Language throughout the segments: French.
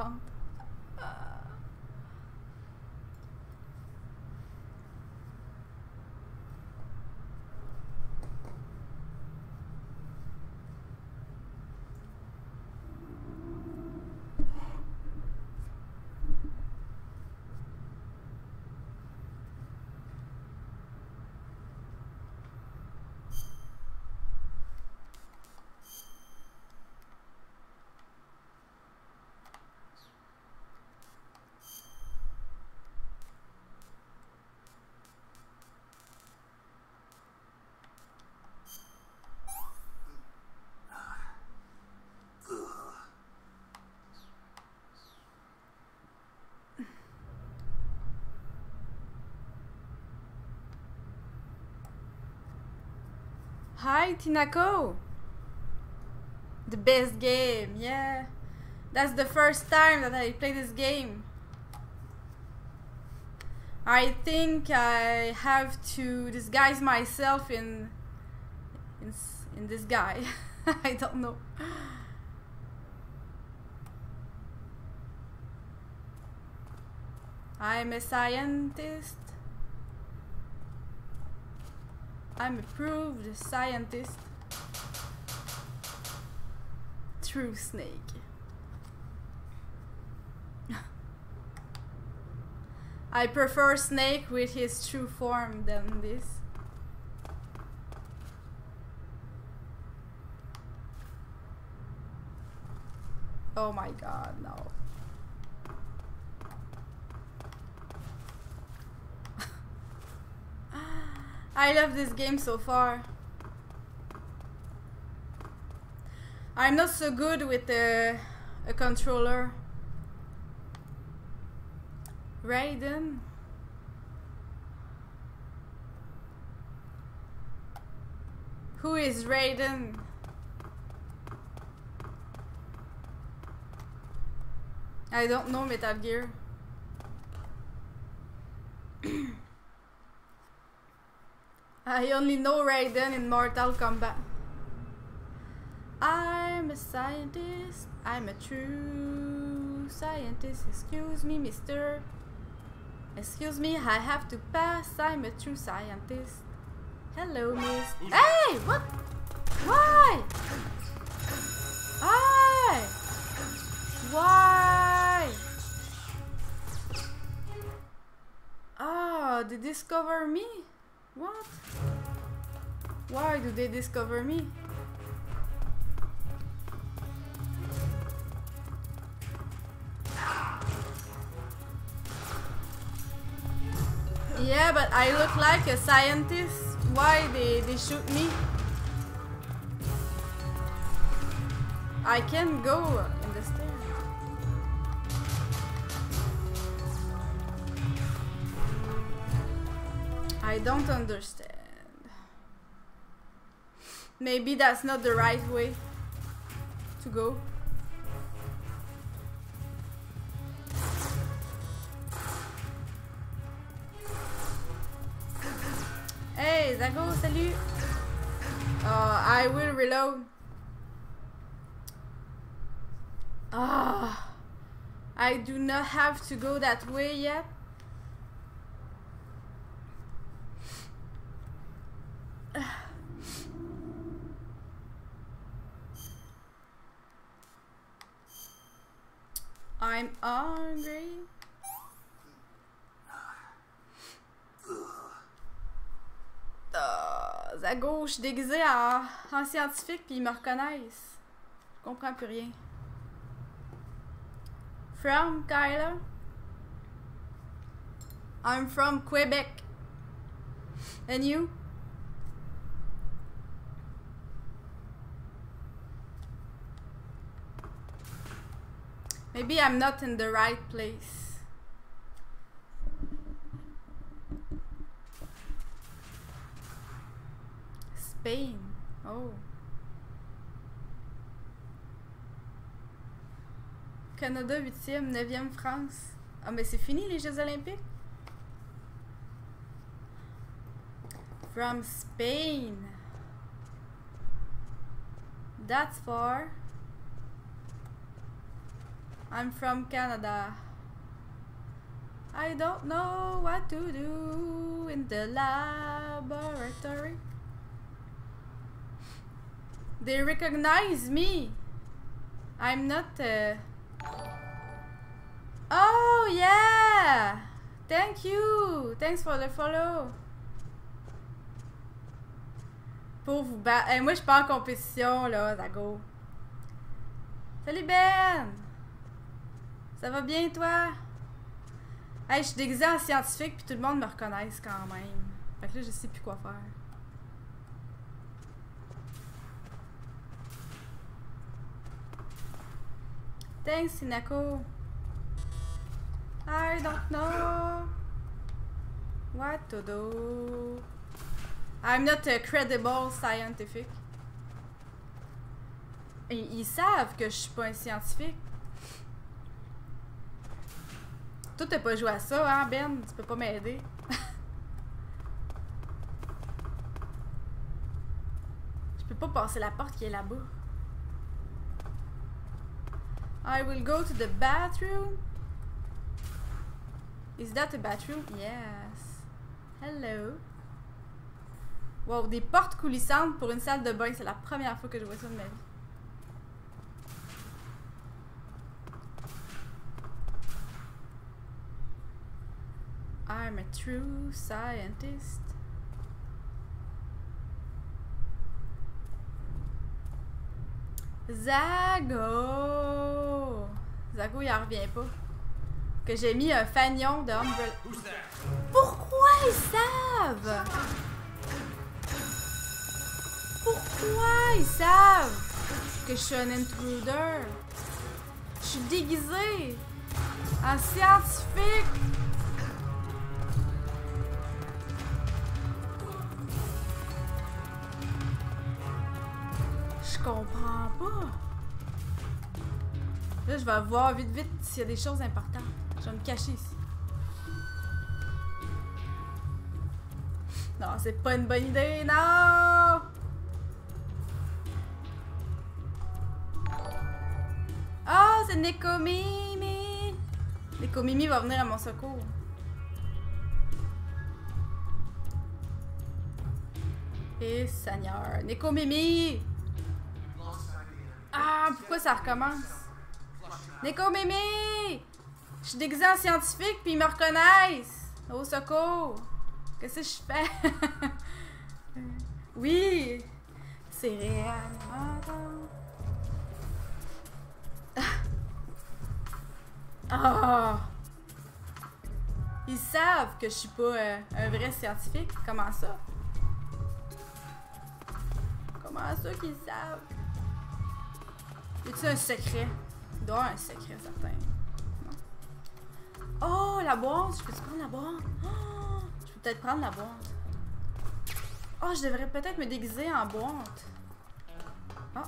Oh, mon Hi, Tinako! The best game, yeah. That's the first time that I play this game. I think I have to disguise myself in in, in this guy. I don't know. I'm a scientist. I'm a proved scientist. True snake. I prefer Snake with his true form than this. Oh my god, no. I love this game so far. I'm not so good with a, a controller. Raiden? Who is Raiden? I don't know Metal Gear. I only know Raiden in Mortal Kombat. I'm a scientist. I'm a true scientist. Excuse me, mister. Excuse me, I have to pass. I'm a true scientist. Hello, miss. Hey, what? Why? Why? Why? Ah, they discover me? What? Why do they discover me? Yeah, but I look like a scientist. Why they, they shoot me? I can't go I don't understand. Maybe that's not the right way to go. Hey, Zago, salut! Uh, I will reload. Ah, I do not have to go that way yet. I'm hungry. Ah, Zago, je suis déguisée en, en scientifique puis ils me reconnaissent. Je comprends plus rien. From Kyla? I'm from Quebec. And you? Maybe I'm not in the right place. Spain. Oh. Canada 8e, 9e France. Ah, mais c'est fini les Jeux Olympiques? From Spain. That's far. I'm from Canada. I don't know what to do in the laboratory. They recognize me. I'm not. Uh... Oh yeah! Thank you. Thanks for the follow. Pour vous battre. Eh, moi, je pas en compétition là, Zago. Salut Ben! Ça va bien toi? Hey, je suis déguisée en scientifique puis tout le monde me reconnaisse quand même. Fait que là, je sais plus quoi faire. Thanks, Sinako. I don't know what to do. I'm not a credible scientific. Et ils savent que je suis pas un scientifique. Toi, t'as pas joué à ça, hein, Ben? Tu peux pas m'aider. Je peux pas passer la porte qui est là-bas. I will go to the bathroom. Is that a bathroom? Yes. Hello. Wow, des portes coulissantes pour une salle de bain. C'est la première fois que je vois ça de ma vie. I'm a true scientist. Zago! Zago, il en revient pas. Que j'ai mis un fanion de Umbrella. Pourquoi ils savent? Pourquoi ils savent que je suis un intruder? Je suis déguisée en scientifique. Comprends pas. Là, je vais voir vite vite s'il y a des choses importantes. Je vais me cacher ici. Non, c'est pas une bonne idée, non! Oh, c'est Nekomimi! Nekomimi va venir à mon secours. Et Seigneur, Nekomimi! Ah, pourquoi ça recommence? Neko Mimi! Je suis déguisée en scientifique puis ils me reconnaissent! Au secours! Qu'est-ce que je fais? oui! C'est réel. Ah! Ils savent que je suis pas euh, un vrai scientifique. Comment ça? Comment ça qu'ils savent? Y a-tu un secret? Il doit avoir un secret, certain. Oh, la boîte! Je peux-tu prendre la boîte? Oh, je peux peut-être prendre la boîte. Oh, je devrais peut-être me déguiser en boîte. Oh,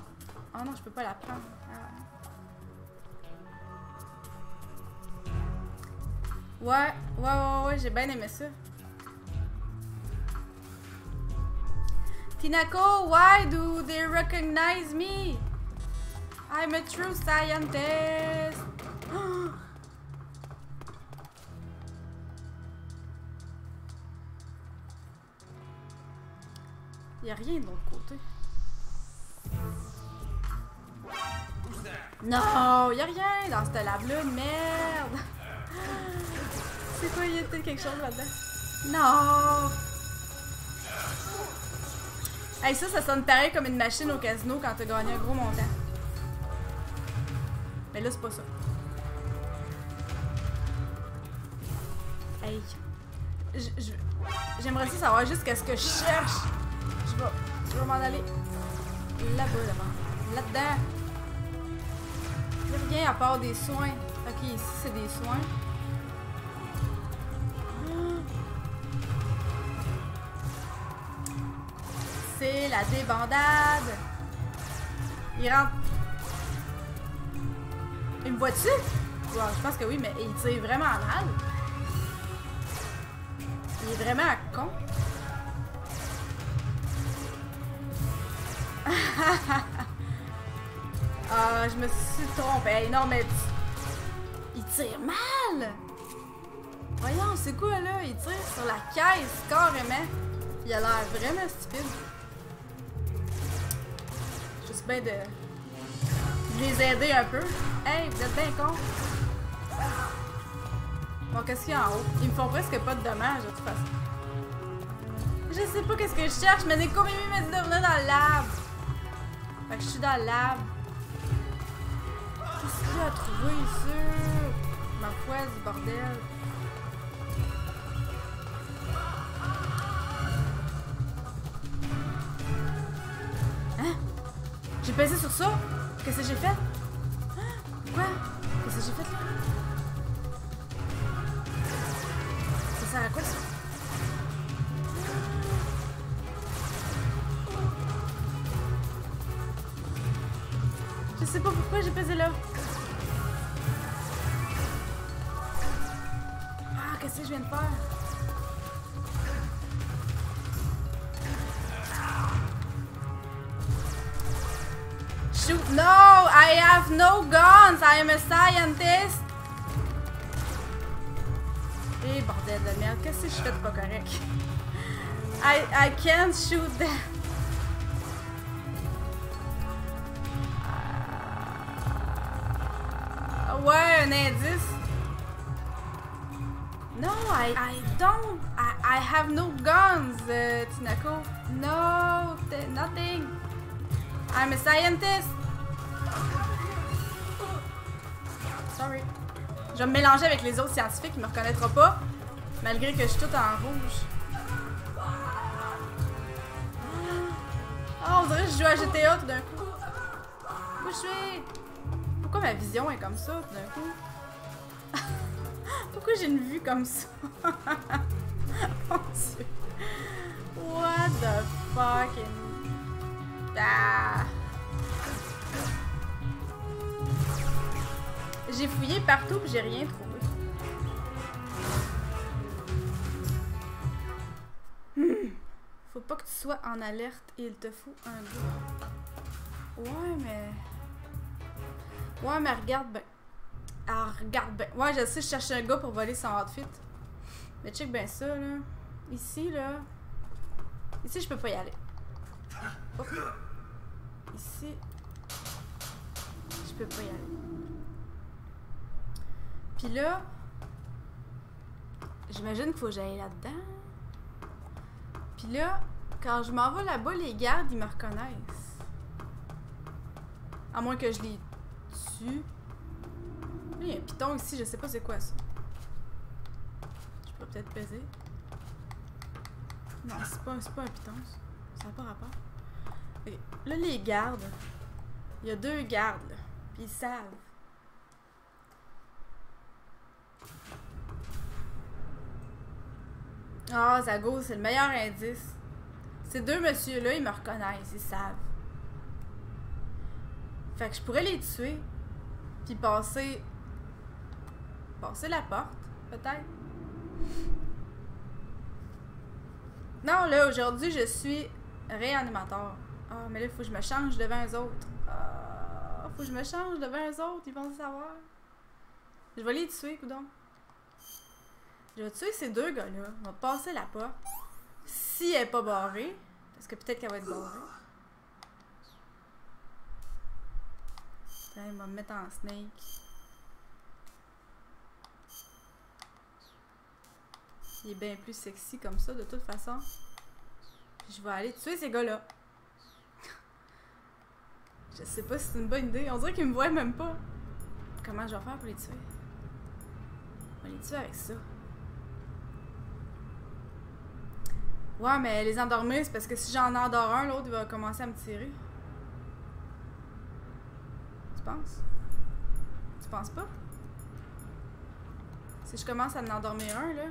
oh non, je peux pas la prendre. Ah. Ouais, ouais, ouais, ouais, j'ai bien aimé ça. Tinako, why do they recognize me? I'm a true scientist. Y a rien de l'autre côté. Non, y a rien dans cette lave-là, merde. C'est quoi, y a-t-il quelque chose là-dedans? Non! Hey, ça, ça sonne pareil comme une machine au casino quand t'as gagné un gros montant. Mais là, c'est pas ça. Hey. J'aimerais ça savoir juste qu'est-ce que je cherche. Je vais, je vais m'en aller là-bas, là-bas. Là-dedans. Rien à part des soins. Ok, ici c'est des soins. C'est la débandade. Il rentre. Il me voit-tu? Je pense que oui, mais il tire vraiment mal. Il est vraiment con. Ah, je me suis trompée. Non, mais... Il tire mal! Voyons, c'est quoi, là? Il tire sur la caisse, carrément. Il a l'air vraiment stupide. Juste bien de... les aider un peu. Hey, vous êtes bien con. Bon, qu'est-ce qu'il y a en haut? Ils me font presque pas de dommages, de toute façon. Je sais pas qu'est-ce que je cherche, mais Neko Mimi m'a dit dans le lab. Fait que je suis dans le lab. Qu'est-ce qu'il y a à trouver ici? Ma foi, du bordel. Hein? J'ai pesé sur ça? Qu'est-ce que j'ai fait? Quoi? Qu'est-ce que j'ai fait là? Ça sert à quoi ça? Je sais pas pourquoi j'ai pesé là. Ah, qu'est-ce que je viens de faire? Shoot! No! I have no guns! I am a scientist! Eh, bordel de merde, qu'est-ce que je fais de pas correct? I, I can't shoot them. Ah, Ouais, un indice. No, I, I don't. I, I have no guns, uh, Tinako. No, nothing. I'm a scientist. Sorry. Je vais me mélanger avec les autres scientifiques, il me reconnaîtra pas. Malgré que je suis toute en rouge. Oh, on dirait que je joue à GTA tout d'un coup. Où je suis? Pourquoi ma vision est comme ça tout d'un coup? Pourquoi j'ai une vue comme ça? Mon dieu. What the fucking... Ah. J'ai fouillé partout puis j'ai rien trouvé. Hmm. Faut pas que tu sois en alerte et il te faut un gars. Ouais, mais... Ouais, mais regarde ben. Ah, regarde ben. Ouais, je sais, je cherche un gars pour voler son outfit. Mais check ben ça, là. Ici, là. Ici, je peux pas y aller. Hop. Ici. Je peux pas y aller. Puis là. J'imagine qu'il faut que j'aille là-dedans. Puis là, quand je m'en vais là-bas, les gardes, ils me reconnaissent. À moins que je les tue. Il y a un piton ici, je sais pas c'est quoi ça. Je peux peut-être peser. Non, c'est pas, pas un piton. ça. Ça n'a pas rapport. Ok. Là, les gardes. Il y a deux gardes, là. Puis ils savent. Ah, Zago, c'est le meilleur indice. Ces deux messieurs-là, ils me reconnaissent, ils savent. Fait que je pourrais les tuer, puis passer. passer la porte, peut-être. Non, là, aujourd'hui, je suis réanimateur. Ah, mais là, il faut que je me change devant eux autres. Ah, faut que je me change devant eux autres, ils vont le savoir. Je vais les tuer, coudon. Je vais tuer ces deux gars-là. On va passer la porte. Si elle est pas barrée, parce que peut-être qu'elle va être barrée. Putain, il va me mettre en snake. Il est bien plus sexy comme ça, de toute façon. Je vais aller tuer ces gars-là. je sais pas si c'est une bonne idée. On dirait qu'ils me voient même pas. Comment je vais faire pour les tuer? On va les tuer avec ça. Ouais, mais les endormir, c'est parce que si j'en endors un, l'autre va commencer à me tirer. Tu penses? Tu penses pas? Si je commence à en endormir un, là,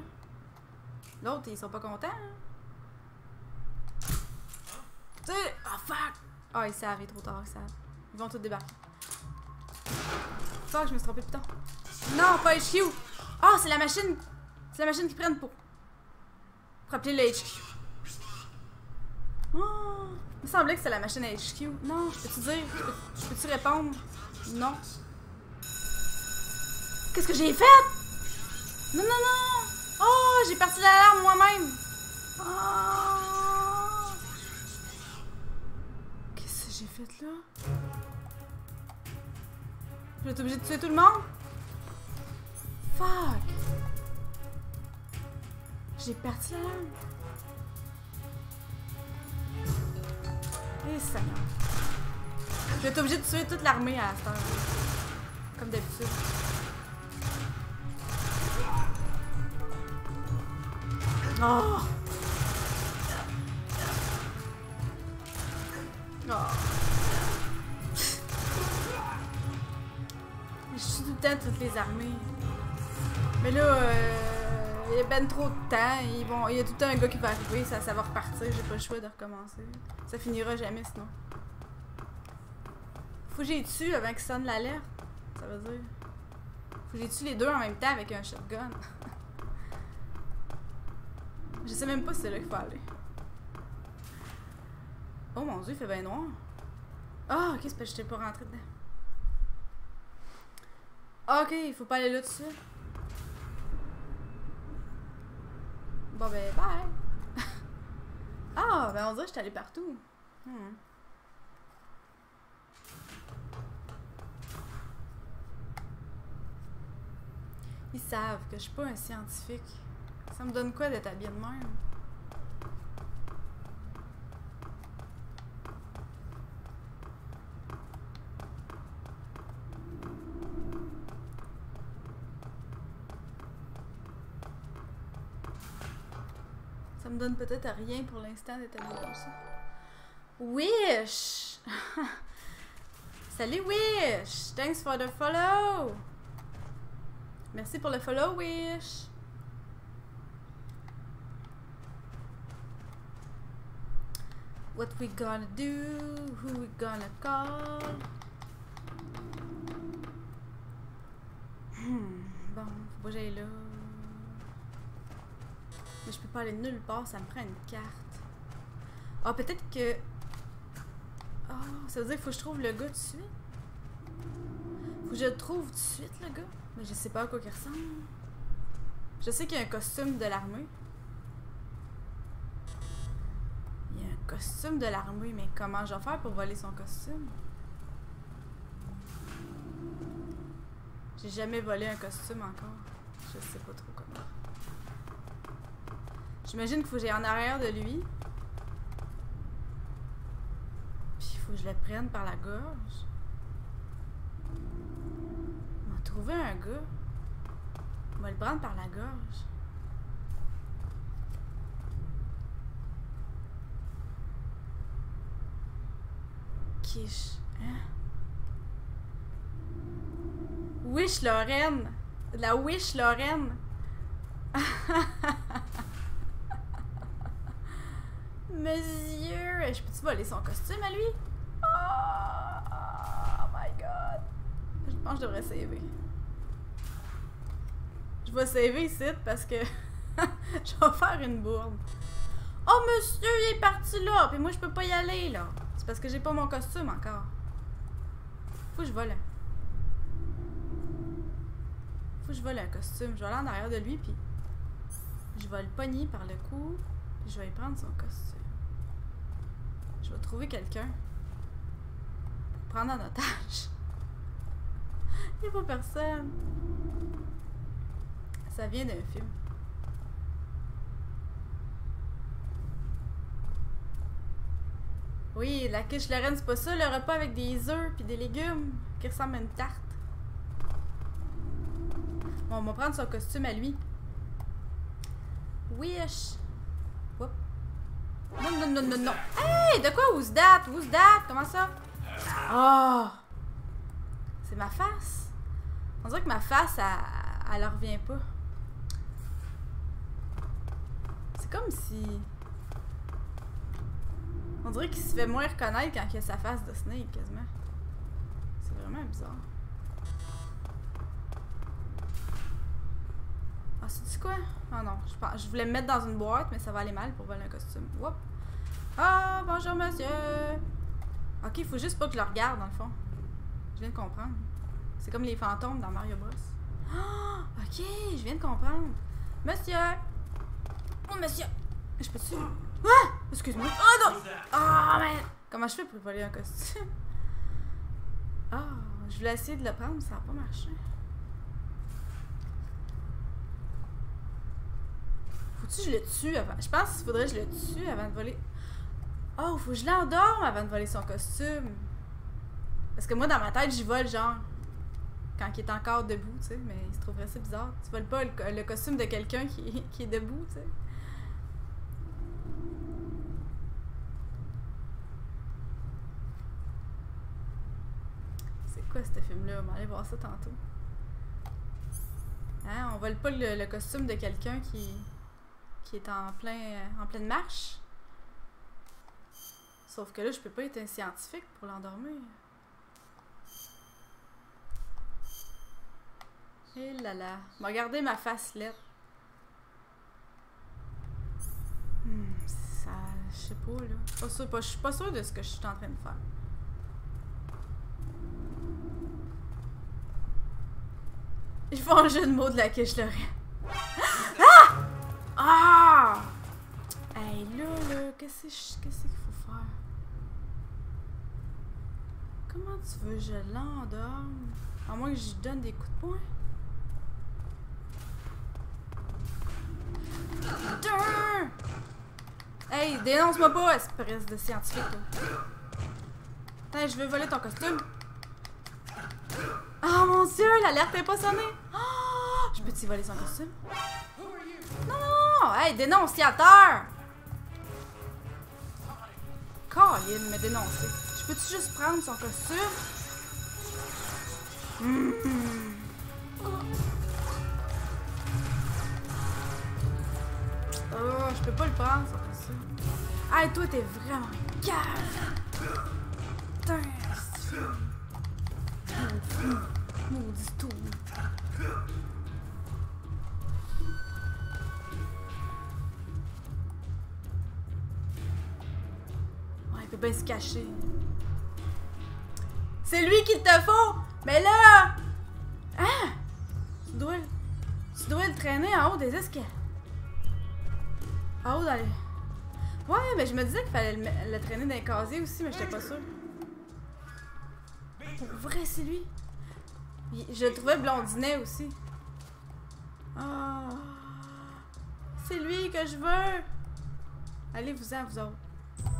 l'autre, ils sont pas contents, hein? Tu sais, oh fuck! Ah, ils savent, il est trop tard, ils savent. Ils vont tous débarquer. Fuck, je me suis trompé, putain. Non, pas HQ! Ah, c'est la machine! C'est la machine qui prennent pour. Appeler le HQ. Oh, il me semblait que c'était la machine à HQ. Non, je peux-tu dire? Peux-tu répondre? Non. Qu'est-ce que j'ai fait? Non, non, non! Oh, j'ai parti l'alarme moi-même! Oh. Qu'est-ce que j'ai fait là? Je vais être obligée de tuer tout le monde? Fuck! J'ai parti l'alarme. Eh, Seigneur. Je vais être obligée de tuer toute l'armée à cette heure. Comme d'habitude. Oh! Oh! Je suis tout le temps toutes les armées. Mais là, euh, il y a ben trop de temps. Ils vont, il y a tout le temps un gars qui va arriver, ça, va repartir. J'ai pas le choix de recommencer. Ça finira jamais sinon. Faut que j'y tue avant qu'il sonne l'alerte. Ça veut dire. Faut que j'y tue les deux en même temps avec un shotgun. Je sais même pas si c'est là qu'il faut aller. Oh mon dieu, il fait bien noir. Ah, ok, c'est parce que j'étais pas rentrée dedans. Ah, ok, il faut pas aller là tout de suite. Bon ben, bye! ah, ben on dirait que j'étais allée partout. Hmm. Ils savent que je suis pas un scientifique. Ça me donne quoi d'être habillée de même? Me donne peut-être à rien pour l'instant habillée comme ça. Wish! Salut Wish! Thanks for the follow! Merci pour le follow, Wish! What we gonna do? Who we gonna call? Hmm, bon, faut pas là. Je peux pas aller nulle part, ça me prend une carte. Ah, peut-être que. Ah, ça veut dire qu'il faut que je trouve le gars tout de suite? Faut que je le trouve tout de suite, le gars? Mais je sais pas à quoi il ressemble. Je sais qu'il y a un costume de l'armée. Il y a un costume de l'armée, mais comment je vais faire pour voler son costume? J'ai jamais volé un costume encore. Je sais pas trop. J'imagine qu'il faut que j'aille en arrière de lui. Puis il faut que je le prenne par la gorge. On va trouver un gars. On va le prendre par la gorge. Quiche. Hein? Wish Lorraine. La Wish Lorraine. Monsieur, je peux-tu voler son costume à lui? Oh, my god. Je pense que je devrais saver. Je vais saver ici parce que je vais faire une bourde. Oh monsieur, il est parti là, puis moi je peux pas y aller là. C'est parce que j'ai pas mon costume encore. Faut que je vole. Faut que je vole un costume. Je vais aller en arrière de lui puis je vais le pogner par le cou, puis je vais prendre son costume. Je vais trouver quelqu'un prendre en otage. Il n'y a pas personne. Ça vient d'un film. Oui, la quiche Lorraine, c'est pas ça, le repas avec des œufs puis des légumes qui ressemble à une tarte. Bon, on va prendre son costume à lui. Wish. Non, non, non, non, non. Hey, de quoi who's that? Who's that? Comment ça? Oh! C'est ma face. On dirait que ma face, elle, elle revient pas. C'est comme si... On dirait qu'il se fait moins reconnaître quand il a sa face de Snake, quasiment. C'est vraiment bizarre. C'est quoi? Ah non, je, voulais me mettre dans une boîte, mais ça va aller mal pour voler un costume. Whoop. Ah, bonjour monsieur! Ok, il faut juste pas que je le regarde dans le fond. Je viens de comprendre. C'est comme les fantômes dans Mario Bros. Ah, ok, je viens de comprendre. Monsieur! Oh, monsieur! Je peux-tu? Ah! Excuse-moi. Oh non! Oh, mais. Comment je fais pour voler un costume? Ah, je voulais essayer de le prendre, mais ça n'a pas marché. Que je le tue avant? Je pense qu'il faudrait que je le tue avant de voler. Oh, faut que je l'endorme avant de voler son costume. Parce que moi, dans ma tête, j'y vole genre quand il est encore debout, tu sais, mais il se trouverait ça bizarre. Tu voles pas le, costume de quelqu'un qui, est debout, tu sais. quoi ce film-là? On va aller voir ça tantôt. Hein? On vole pas le, costume de quelqu'un qui, qui est en, plein, en pleine marche. Sauf que là, je peux pas être un scientifique pour l'endormir. Et eh là là. Regardez ma face lettre. Hmm, ça. Je sais pas, là. Pas je suis pas sûre de ce que je suis en train de faire. Ils font un jeu de mots de la quiche Lorraine. Ah! Ah! Hey, là, là, qu'est-ce qu'il faut faire? Comment tu veux que je l'endorme? À moins que je donne des coups de poing. Hey, dénonce-moi pas, espèce de scientifique, Hey, je veux voler ton costume. Oh mon dieu, l'alerte est pas sonnée. Oh, je peux-tu voler son costume? Non, non, non. Hey, dénonciateur! il me dénoncer. Je peux-tu juste prendre son costume? Mmh. Oh, je peux pas le prendre, son costume. Hey, toi, t'es vraiment cave! Putain, Maudit tout. Peut bien se cacher. C'est lui qu'il te faut! Mais là! Hein? Tu dois, tu dois le traîner en haut des escaliers. En haut dans les... Ouais, mais je me disais qu'il fallait le, traîner dans les casiers aussi, mais j'étais pas sûre. Pour vrai, c'est lui. Je le trouvais blondinet aussi. Oh. C'est lui que je veux. Allez-vous-en, vous autres.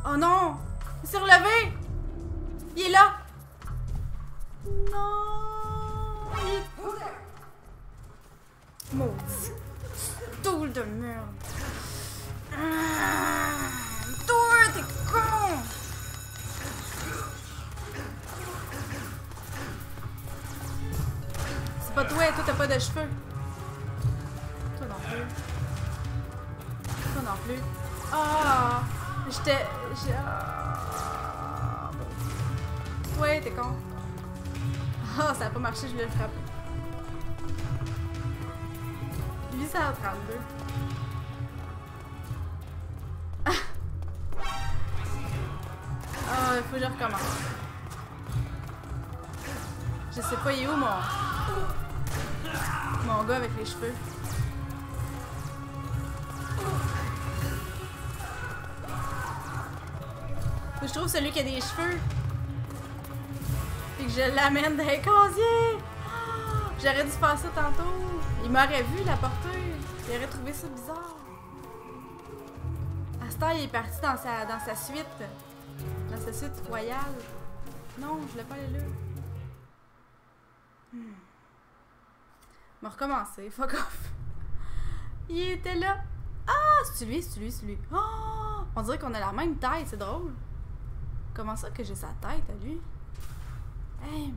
Oh non! Il s'est relevé! Il est là! Non! Il. Maudit. Toule de merde. Ah, toi, t'es con! C'est pas toi, toi t'as pas de cheveux. Toi non plus. Toi non plus. Ah! J'étais. Ah! Toi, t'es con. Ah, ça a pas marché, je voulais le frapper. 832. Ah! Ah, il faut que je recommence. Je sais pas, il est où mon... Mon gars avec les cheveux? Je trouve celui qui a des cheveux. Et que je l'amène dans les casiers. J'aurais dû faire ça tantôt. Il m'aurait vu la porter. Il aurait trouvé ça bizarre. Astor, il est parti dans sa, dans sa suite. Dans sa suite royale. Non, je voulais pas aller là. Hmm. On va recommencer. Fuck off. Il était là. Ah, c'est lui, c'est lui, c'est lui. Oh! On dirait qu'on a la même taille, c'est drôle. Comment ça que j'ai sa tête à lui? Hey.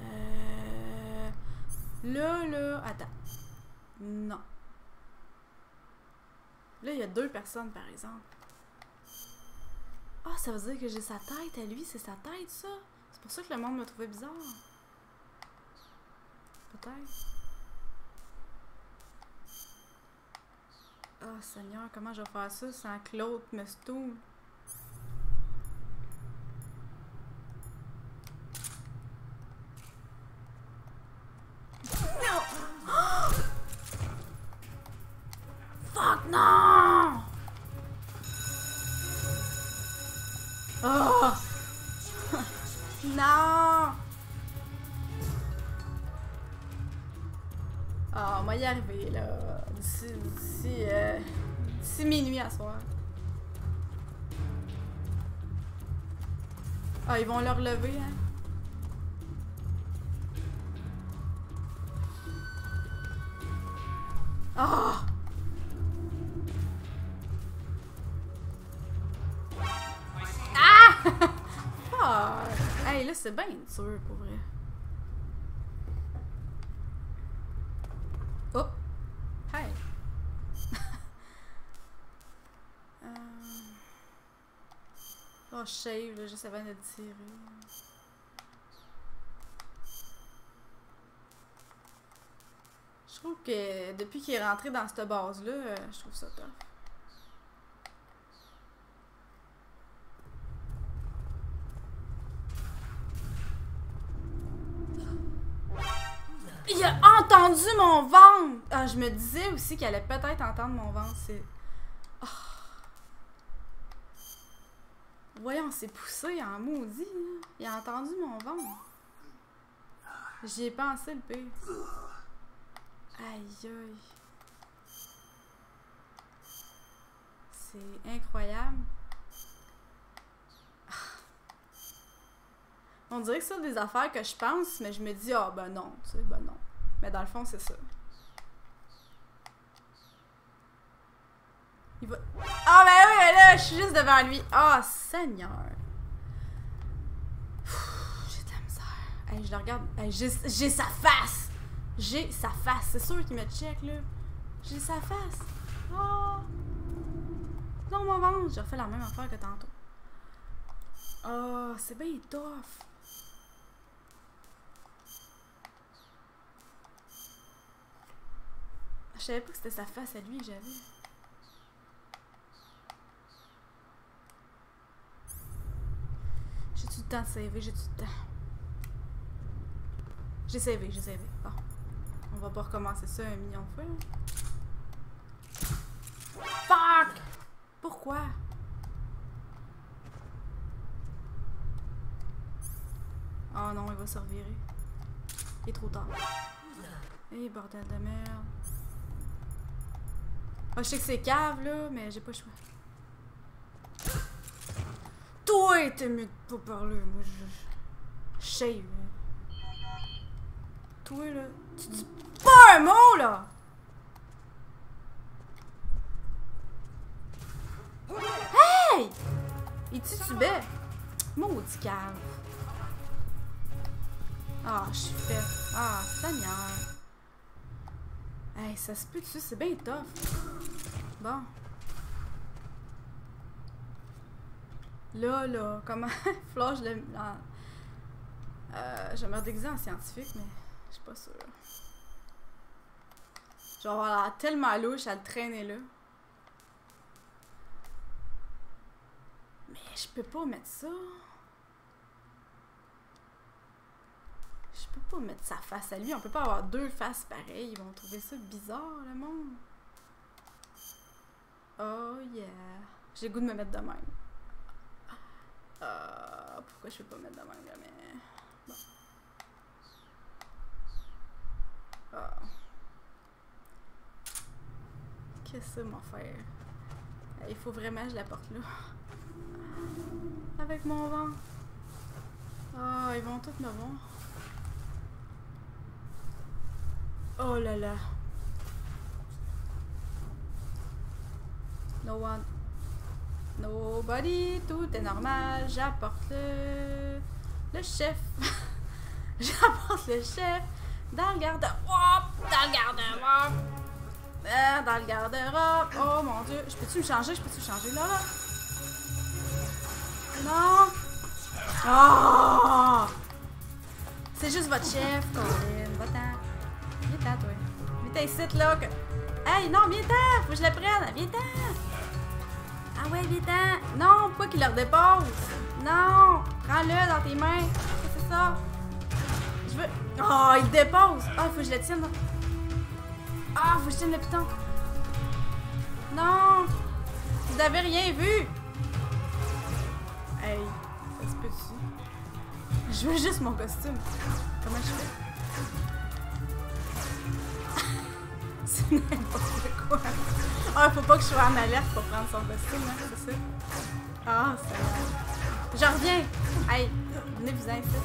Euh... Là, là... Attends. Non. Là, il y a deux personnes, par exemple. Ah, ça veut dire que j'ai sa tête à lui, c'est sa tête, ça? C'est pour ça que le monde me trouvait bizarre. Peut-être. Oh Seigneur, comment je vais faire ça sans que l'autre me? Ah, ils vont leur lever, hein? Ah! Ah! Ah! Hey, là, c'est bien dur, pour vrai. Oh! Hey! Euh. Shave, là, juste avant de tirer. Je trouve que depuis qu'il est rentré dans cette base-là, euh, je trouve ça tough. Il a entendu mon ventre! Ah, je me disais aussi qu'elle allait peut-être entendre mon ventre. C'est. Voyons, c'est poussé en maudit. Il a entendu mon ventre. J'y ai pensé le pire. Aïe aïe. C'est incroyable. On dirait que c'est des affaires que je pense, mais je me dis, ah ben non, tu sais, ben non. Mais dans le fond, c'est ça. Il va. Ah ben oui, mais là, je suis juste devant lui. Ah, Seigneur. Pfff, J'ai de la misère. Je le regarde. Hey, j'ai j'ai sa face. J'ai sa face. C'est sûr qu'il me check, là. J'ai sa face. Oh. Non, mon ventre. J'ai refait la même affaire que tantôt. Oh, c'est bien tough. Je savais pas que c'était sa face à lui que j'avais. J'ai-tu le temps de? J'ai-tu le temps? J'ai savé, j'ai savé. Bon. On va pas recommencer ça un million de fois. Fuck! Pourquoi? Oh non, il va se revirer. Il est trop tard. Eh, bordel de merde. Ah, je sais que c'est cave, là, mais j'ai pas le choix. Toi, t'es mieux de pas parler. Moi, je... shave. là. Toi, là, tu dis pas un mot, là! Hey! Il titubait. Maudit cave. Ah, je suis faite. Ah, Seigneur. Hey, ça se peut dessus, c'est bien tough. Bon. Là, là, comment? Flash le. en- Euh, J'aimerais me en scientifique, mais je suis pas sûre. Je vais avoir l'air tellement louche à le traîner là. Mais je peux pas mettre ça. Je peux pas mettre sa face à lui. On peut pas avoir deux faces pareilles. Ils vont trouver ça bizarre, le monde. Oh yeah. J'ai goût de me mettre de même. Euh, pourquoi je peux pas mettre même, là, mais... Bon. Ah. Qu'est-ce que ça m'a faire? Il faut vraiment que je la porte là. Avec mon vent. Ah, ils vont tous me voir. Oh là là. No one. Nobody, tout est normal. J'apporte le. le chef. J'apporte le chef dans le garde-robe. Dans le garde-robe. Euh, dans le garde-robe. Oh mon dieu. Je peux-tu me changer? Je peux-tu me changer là? Non! Oh! C'est juste votre chef, Colin. Va-t'en. Viens-t'en, toi. Viens-t'en là. Que... Hey, non, viens-t'en! Faut que je le prenne. Viens-t'en! Ah ouais, viens-t'en! Non, pourquoi qu'il le dépose? Non! Prends-le dans tes mains. C'est ça? Je veux. Oh, il dépose! Ah, faut que je le tienne. Ah, faut que je tienne le piton. Non! Vous avez rien vu! Hey, ça se peut-tu? Je veux juste mon costume. Comment je fais? c'est n'importe quoi. Ah, faut pas que je sois en alerte pour prendre son costume, hein, c'est ça? Ah, ça Je reviens! Hey, venez-vous-en ici.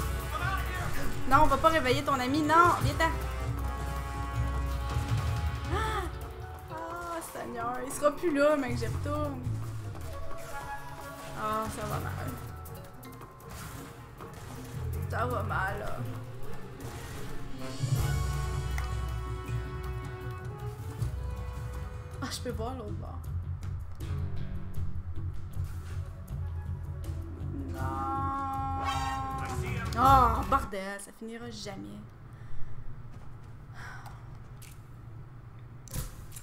Non, on va pas réveiller ton ami. Non, viens-t'en. Ah, Seigneur, il sera plus là, mais que j'y retourne. Ah, ça va mal. Ça va mal, là. Ah, je peux voir l'autre bord. Non. Oh, bordel, ça finira jamais.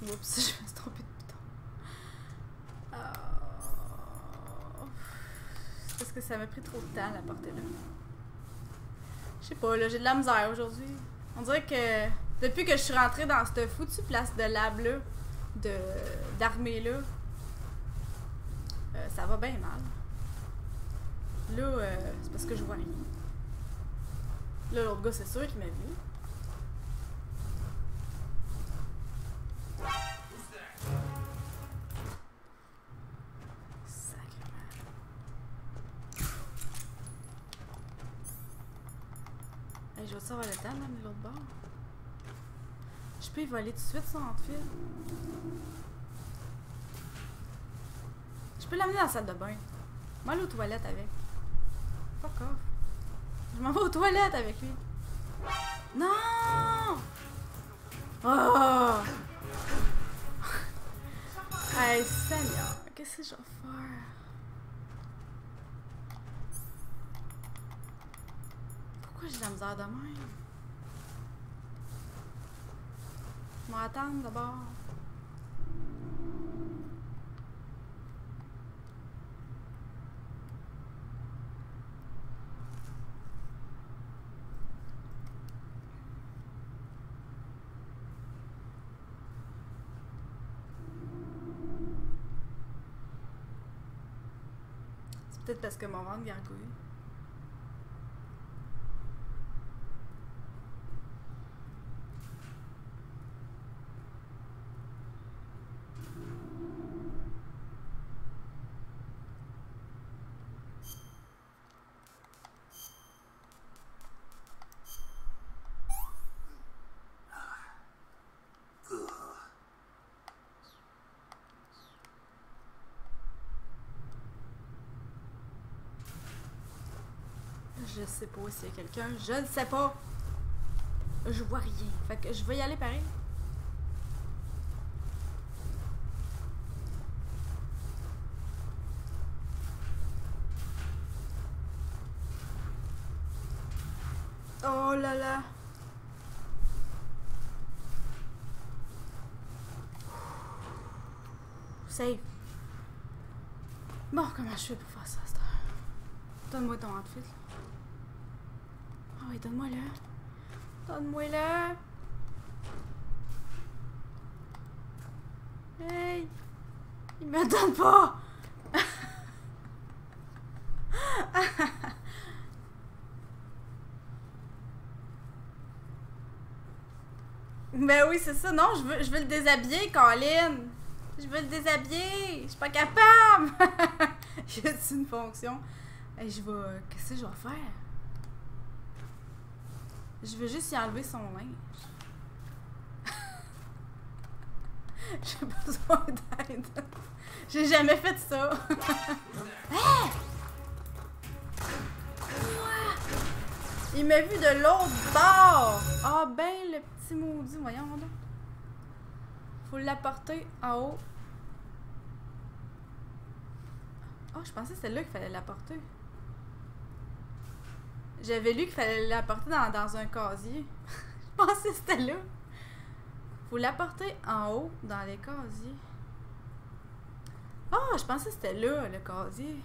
Oups, je me suis trompée de bouton. Oh. C'est parce que ça m'a pris trop de temps à la porter là. Je sais pas, là, j'ai de la misère aujourd'hui. On dirait que depuis que je suis rentrée dans cette foutue place de lab là, de d'armée là, euh, ça va bien mal. Là, euh, c'est parce que je vois rien. Là, l'autre gars, c'est sûr qu'il m'a vu. Sacrément. Hey, je vais savoir le temps, même de l'autre bord? Je peux y voler tout de suite son outfit. Je peux l'amener dans la salle de bain. Moi, aller aux toilettes avec. Fuck off. Je m'en vais aux toilettes avec lui. Non! Oh! hey, Seigneur, qu'est-ce que je vais faire? Pourquoi j'ai la misère de même? Je vais attendre d'abord. C'est peut-être parce que mon ventre gargouille. Je sais pas s'il y a quelqu'un. Je ne sais pas. Je vois rien. Fait que je vais y aller pareil. Oh là là. Save. Bon, comment je fais pour faire ça? Donne-moi ton outfit. là. Ah oui, donne-moi-le. Donne-moi-le. Hey! Il me donne pas! ben oui, c'est ça. Non, je veux, je veux le déshabiller, Colin. Je veux le déshabiller. Je suis pas capable. A une fonction? Hey, je vais. Qu'est-ce que je vais faire? Je veux juste y enlever son linge. J'ai besoin d'aide. J'ai jamais fait ça. Il m'a vu de l'autre bord. Ah ben, le petit maudit, voyons donc. Faut l'apporter en haut. Ah, je pensais que c'était là qu'il fallait l'apporter. J'avais lu qu'il fallait l'apporter dans, un casier. je pensais que c'était là. Faut l'apporter en haut, dans les casiers. Ah, je pensais que c'était là, le casier.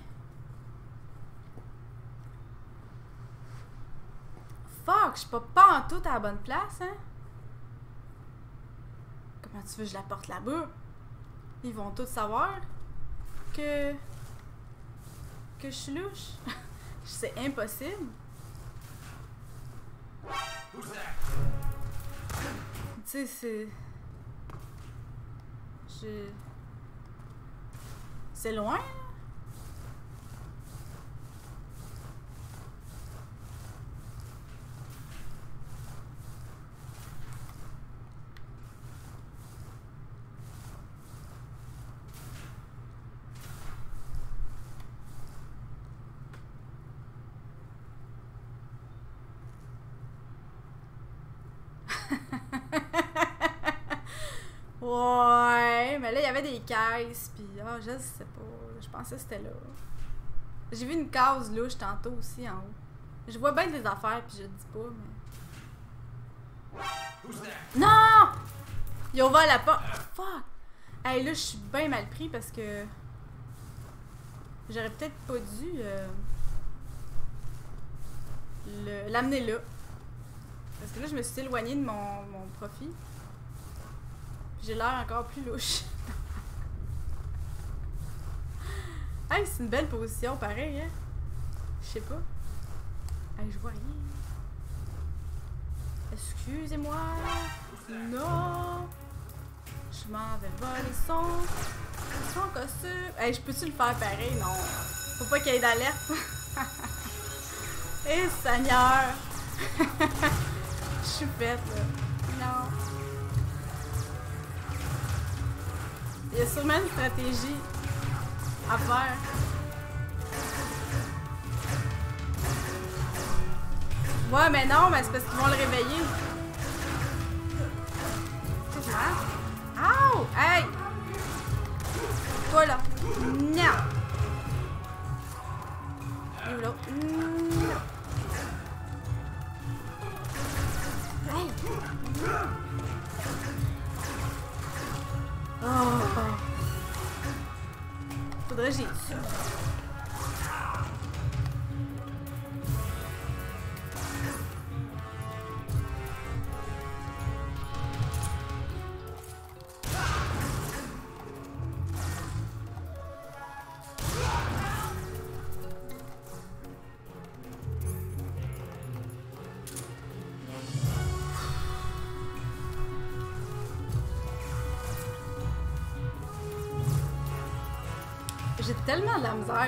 Fuck, je suis pas, pas en tout à la bonne place, hein? Comment tu veux que je la porte là-bas? Ils vont tous savoir que. que je suis louche. C'est impossible. Tu sais, c'est. Je. C'est loin, hein? Ouais, mais là, il y avait des caisses, puis ah, je sais pas. Je pensais que c'était là. J'ai vu une case louche tantôt aussi en haut. Je vois bien des affaires, puis je dis pas, mais. Non! Il a ouvert la porte. Fuck! Hey, là, je suis bien mal pris parce que. J'aurais peut-être pas dû. euh, L'amener là. Parce que là, je me suis éloignée de mon, mon profit. J'ai l'air encore plus louche. hey, c'est une belle position, pareil, hein? Je sais pas. Hey, je vois rien. Excusez-moi. Non. Je m'en vais voler son. Son costume. Hey, je peux-tu le faire pareil? Non. Faut pas qu'il y ait d'alerte. Eh, Seigneur. Je suis faite, là. Il y a sûrement une stratégie à faire. Ouais, mais non, mais c'est parce qu'ils vont le réveiller. Ça? Ow! Hey! Toi là. Non! Et Faudrait que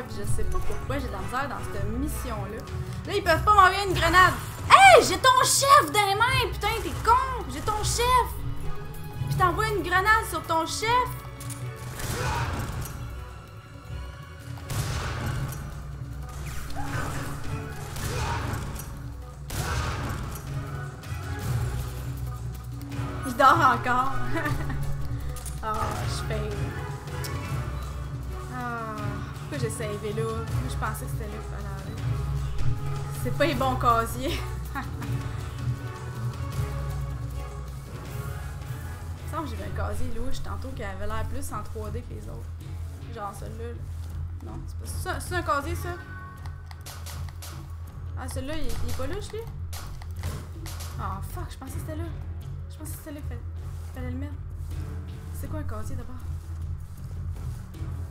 puis je sais pas pourquoi j'ai de la dans cette mission-là. Là, ils peuvent pas m'envoyer une grenade. Hey, j'ai ton chef dans les! Putain, t'es con! J'ai ton chef! Puis t'envoies une grenade sur ton chef! Pensais que c'était là qu'il fallait. C'est pas les bons casiers. Il semble que j'ai vu un casier louche tantôt qui avait l'air plus en 3D que les autres. Genre celui-là. là. Non, c'est pas ça. C'est un casier, ça? Ah, celui-là, il, est pas louche, lui? Ah, fuck, je pensais que c'était là. Je pensais que c'était là qu'il fallait le mettre. C'est quoi un casier d'abord?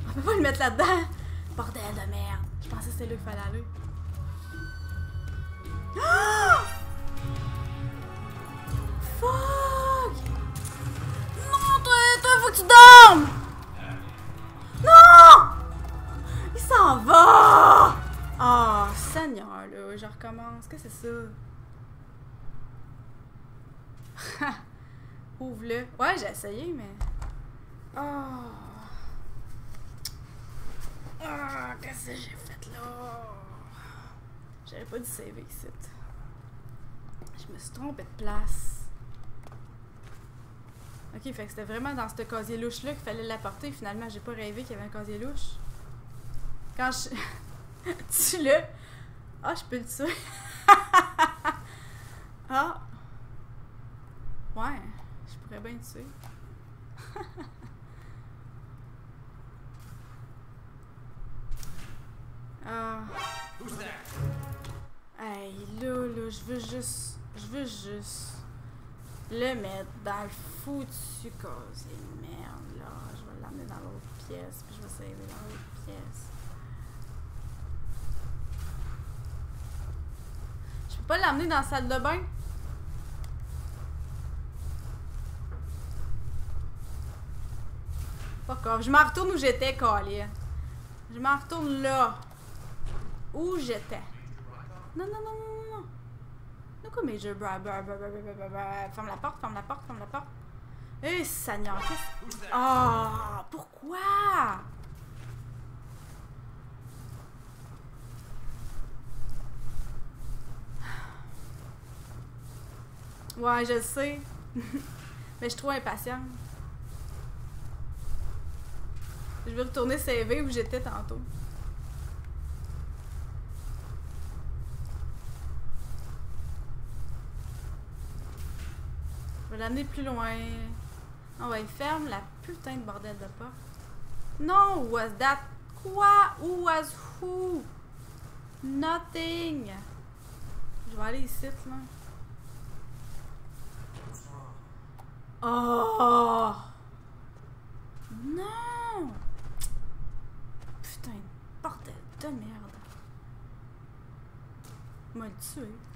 On peut pas le mettre là-dedans! Bordel de merde! Je pensais que c'était là qu'il fallait aller. Ah! Fuck! Non, toi, toi, faut que tu dormes! Non! Il s'en va! Oh, Seigneur, là, je recommence. Qu'est-ce que c'est ça? Ouvre-le. Ouais, j'ai essayé, mais. Oh. Ah, qu'est-ce que j'ai fait là? J'avais pas dû sauver ici. Je me suis trompée de place. Ok, fait que c'était vraiment dans ce casier louche-là qu'il fallait l'apporter. Finalement, j'ai pas rêvé qu'il y avait un casier louche. Quand je. tu le. Ah, je peux le tuer. ah. Ouais, je pourrais bien le tuer. ah. Hey, là, là, je veux juste. Je veux juste. Le mettre dans le foutu casier. Merde, là. Je vais l'amener dans l'autre pièce. Puis je vais sauver dans l'autre pièce. Je peux pas l'amener dans la salle de bain? Fuck off. Je m'en retourne où j'étais, Callie. Je m'en retourne là. Où j'étais. Non, non, non, non, non. Non, quoi, bra, bra. Ferme la porte, ferme la porte, ferme la porte. Eh, Seigneur. Oh, pourquoi? Ouais, je sais. Mais je suis trop impatiente. Je vais retourner CV où j'étais tantôt. Je vais l'amener plus loin. On va ferme la putain de bordel de porte. Non, was that? Quoi? Who was who? Nothing. Je vais aller ici, là. Oh! Non! Putain, bordel de merde. M'a le tué.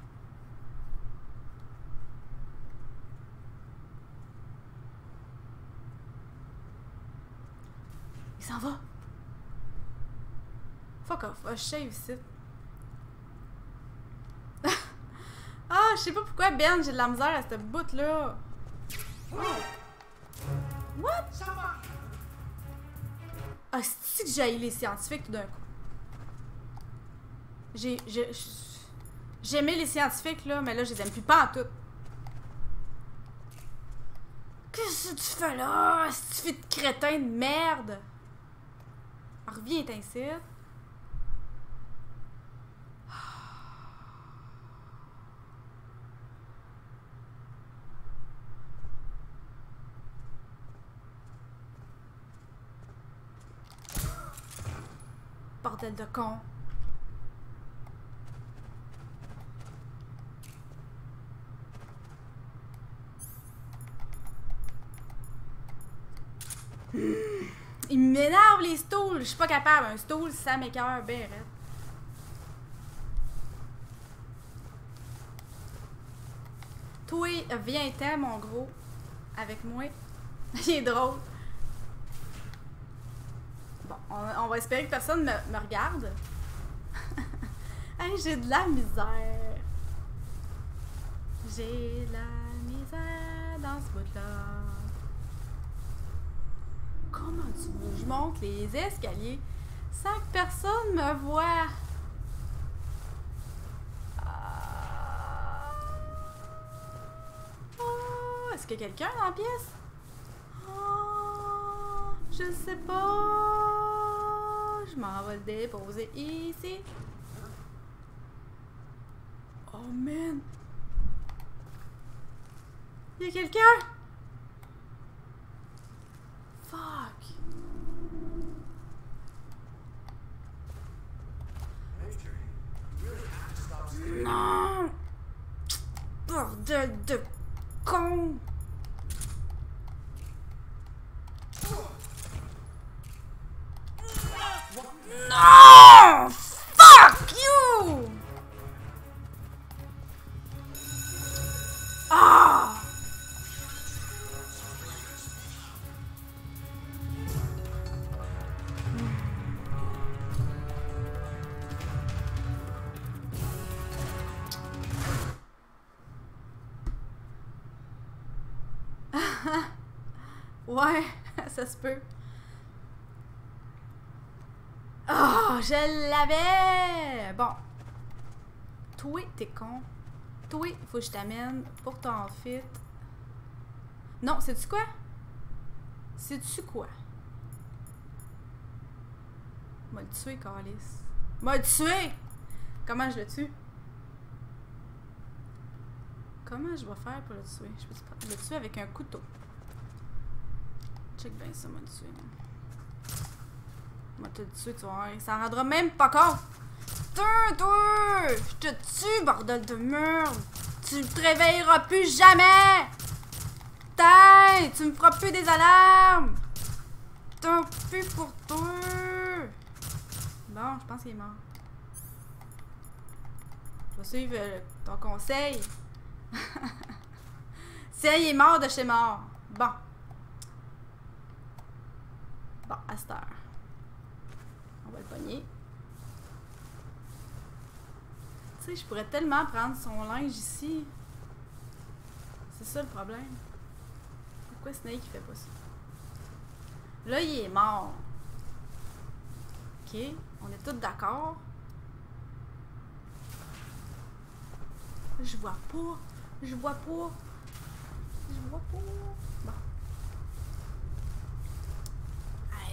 Il s'en va. Fuck off. Je shave ici. ah, je sais pas pourquoi Ben, j'ai de la misère à cette bout là. What? Ah, c'est que j'ai les scientifiques tout d'un coup? J'ai. J'aimais les scientifiques là, mais là, je les aime plus pas en tout. Qu'est-ce que tu fais là? Si tu fais de crétin de merde! Reviens, t'incite. Bordel de con. Il m'énerve les stools. Je suis pas capable. Un stool, ça m'écœure bien raide. Toi, viens-t'en, mon gros. Avec moi. Il est drôle. Bon, on, va espérer que personne me, regarde. j'ai de la misère. J'ai la misère dans ce bout-là. Comment tu veux je monte les escaliers? Sans que personne me voit? Oh, Est-ce qu'il y a quelqu'un dans la pièce? Oh, je sais pas. Je m'en vais le déposer ici. Oh man! Il y a quelqu'un! Fuck! Non! Bordel de con! Non! Oh, je l'avais! Bon. Toi, t'es con. Toi, faut que je t'amène pour ton fit. Non, sais-tu quoi? Sais-tu quoi? M'a le tuer, Calis. M'a le tuer! Comment je le tue? Comment je vais faire pour le tuer? Je peux le tuer avec un couteau. Check bien ça, le tuer. Moi, te tuer, tu vois. Ça rendra même pas compte. Putain, toi! Je te tue, bordel de merde! Tu te réveilleras plus jamais! Putain! Tu me feras plus des alarmes! Putain, plus pour toi! Bon, je pense qu'il est mort. Je vais suivre euh, ton conseil. si il est mort de chez mort. Bon. Bon, à cette heure. On va le pogner. Tu sais, je pourrais tellement prendre son linge ici. C'est ça le problème. Pourquoi Snake il fait pas ça? Là, il est mort. Ok, on est tous d'accord. Je vois pas. Je vois pas. Je vois pas. Bon.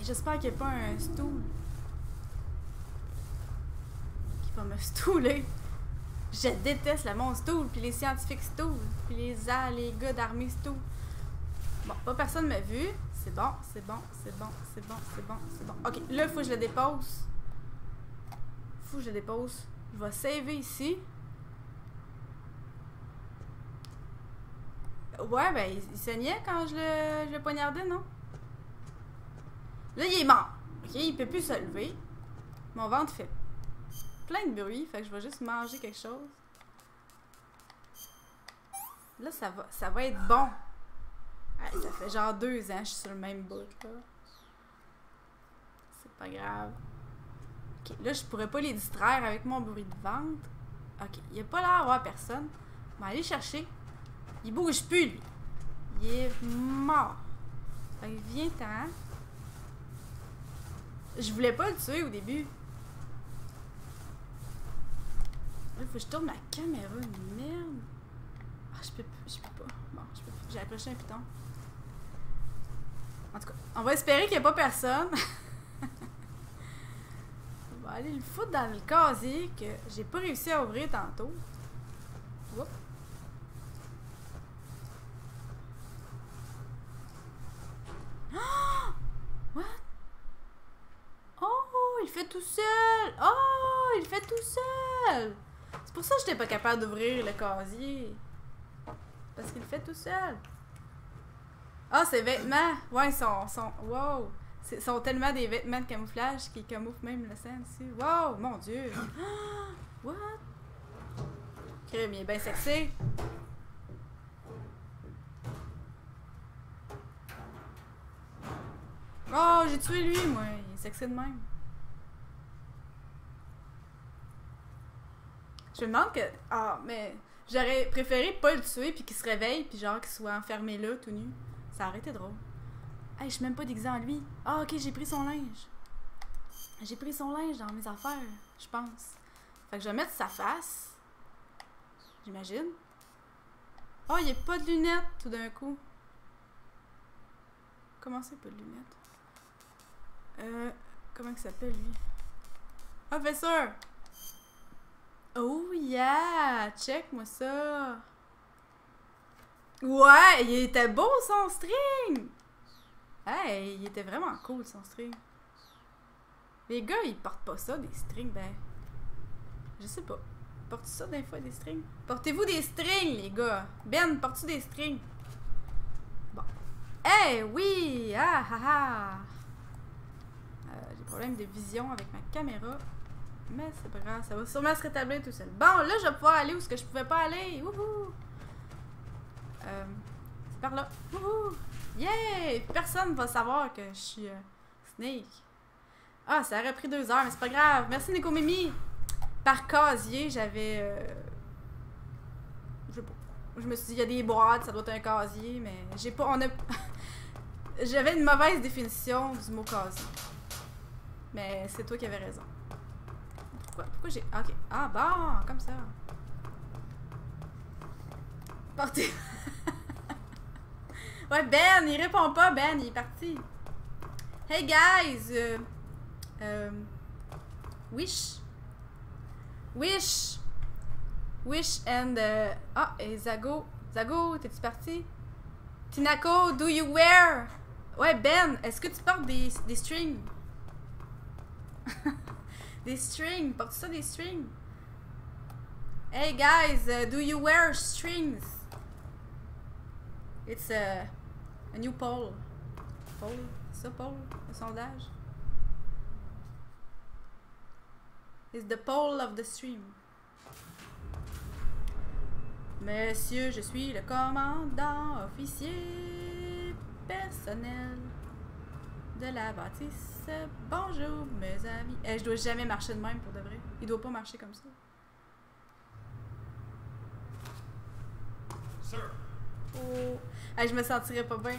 J'espère qu'il n'y a pas un stool. Qui va me stooler. Je déteste le monde stool, puis les scientifiques stool, puis les, les gars d'armée stool. Bon, pas personne m'a vu. C'est bon, c'est bon, c'est bon, c'est bon, c'est bon, c'est bon. Ok, là, faut que je le dépose. Faut que je le dépose. Je vais saver ici. Ouais, ben, il, saignait quand je le, je le poignardais, non? Là, il est mort. Ok, il peut plus se lever. Mon ventre fait plein de bruit, fait que je vais juste manger quelque chose. Là, ça va, ça va être bon. ça fait genre deux ans je suis sur le même bout. C'est pas grave. Ok, là, je pourrais pas les distraire avec mon bruit de ventre. Ok, il a pas l'air d'avoir personne. On va aller chercher. Il bouge plus, lui. Il est mort. Fait que viens-t'en. Je voulais pas le tuer au début. Il faut que je tourne ma caméra. Merde. Ah, je peux, je peux pas. Bon, je peux J'ai accroché un piton. En tout cas, on va espérer qu'il n'y a pas personne. on va aller le foutre dans le casier que j'ai pas réussi à ouvrir tantôt. Oups. What? Oh, il fait tout seul! Oh, il fait tout seul! C'est pour ça que j'étais pas capable d'ouvrir le casier. Parce qu'il fait tout seul. Ah, ses vêtements! Ouais, ils sont. sont wow! Ils sont tellement des vêtements de camouflage qui camouflent même le sang dessus. Wow! Mon dieu! What? Crème, il est bien sexy. Oh, j'ai tué lui, moi. Il est sexy de même. Je me demande que. Ah, mais. J'aurais préféré pas le tuer puis qu'il se réveille puis genre qu'il soit enfermé là, tout nu. Ça aurait été drôle. Hey, je suis même pas déguisée en lui. Ah, ok, j'ai pris son linge. J'ai pris son linge dans mes affaires, je pense. Fait que je vais mettre sa face. J'imagine. Oh, il n'y a pas de lunettes tout d'un coup. Comment c'est pas de lunettes? Euh, comment il s'appelle lui? Professeur! Oh yeah! Check-moi ça! Ouais! Il était beau son string! Hey, il était vraiment cool son string. Les gars, ils portent pas ça, des strings, ben. Je sais pas. Portes-tu ça des fois, des strings? Portez-vous des strings, les gars! Ben, portes-tu des strings? Bon. Eh oui! Ah ah ah! Euh, j'ai problème de vision avec ma caméra. Mais c'est pas grave, ça va sûrement se rétablir tout seul. Bon, là, je vais pouvoir aller où ce que je pouvais pas aller. Wouhou! Euh, c'est par là. Wouhou! Yeah! Personne va savoir que je suis euh, Snake. Ah, ça aurait pris deux heures, mais c'est pas grave. Merci, Nico Mimi! Par casier, j'avais. Euh, je sais pas. Je me suis dit, il y a des boîtes, ça doit être un casier, mais j'ai pas. On a. J'avais une mauvaise définition du mot casier. Mais c'est toi qui avais raison. Pourquoi, pourquoi j'ai. Ok. Ah bon, comme ça. Partez. ouais, Ben, il répond pas, Ben, il est parti. Hey guys! Euh, euh, wish? Wish! Wish and. euh, ah, et Zago. Zago, t'es-tu parti? Tinako, do you wear? Ouais, Ben, est-ce que tu portes des, des strings? des strings, portes ça des strings? Hey guys, uh, do you wear strings? It's a, a new poll. Poll? Ça, poll? Sondage? It's the poll of the stream. Monsieur, je suis le commandant officier personnel de la bâtisse. Bonjour, mes amis. Eh, je dois jamais marcher de même pour de vrai. Il doit pas marcher comme ça. Sir, Oh. Eh, je me sentirais pas bien.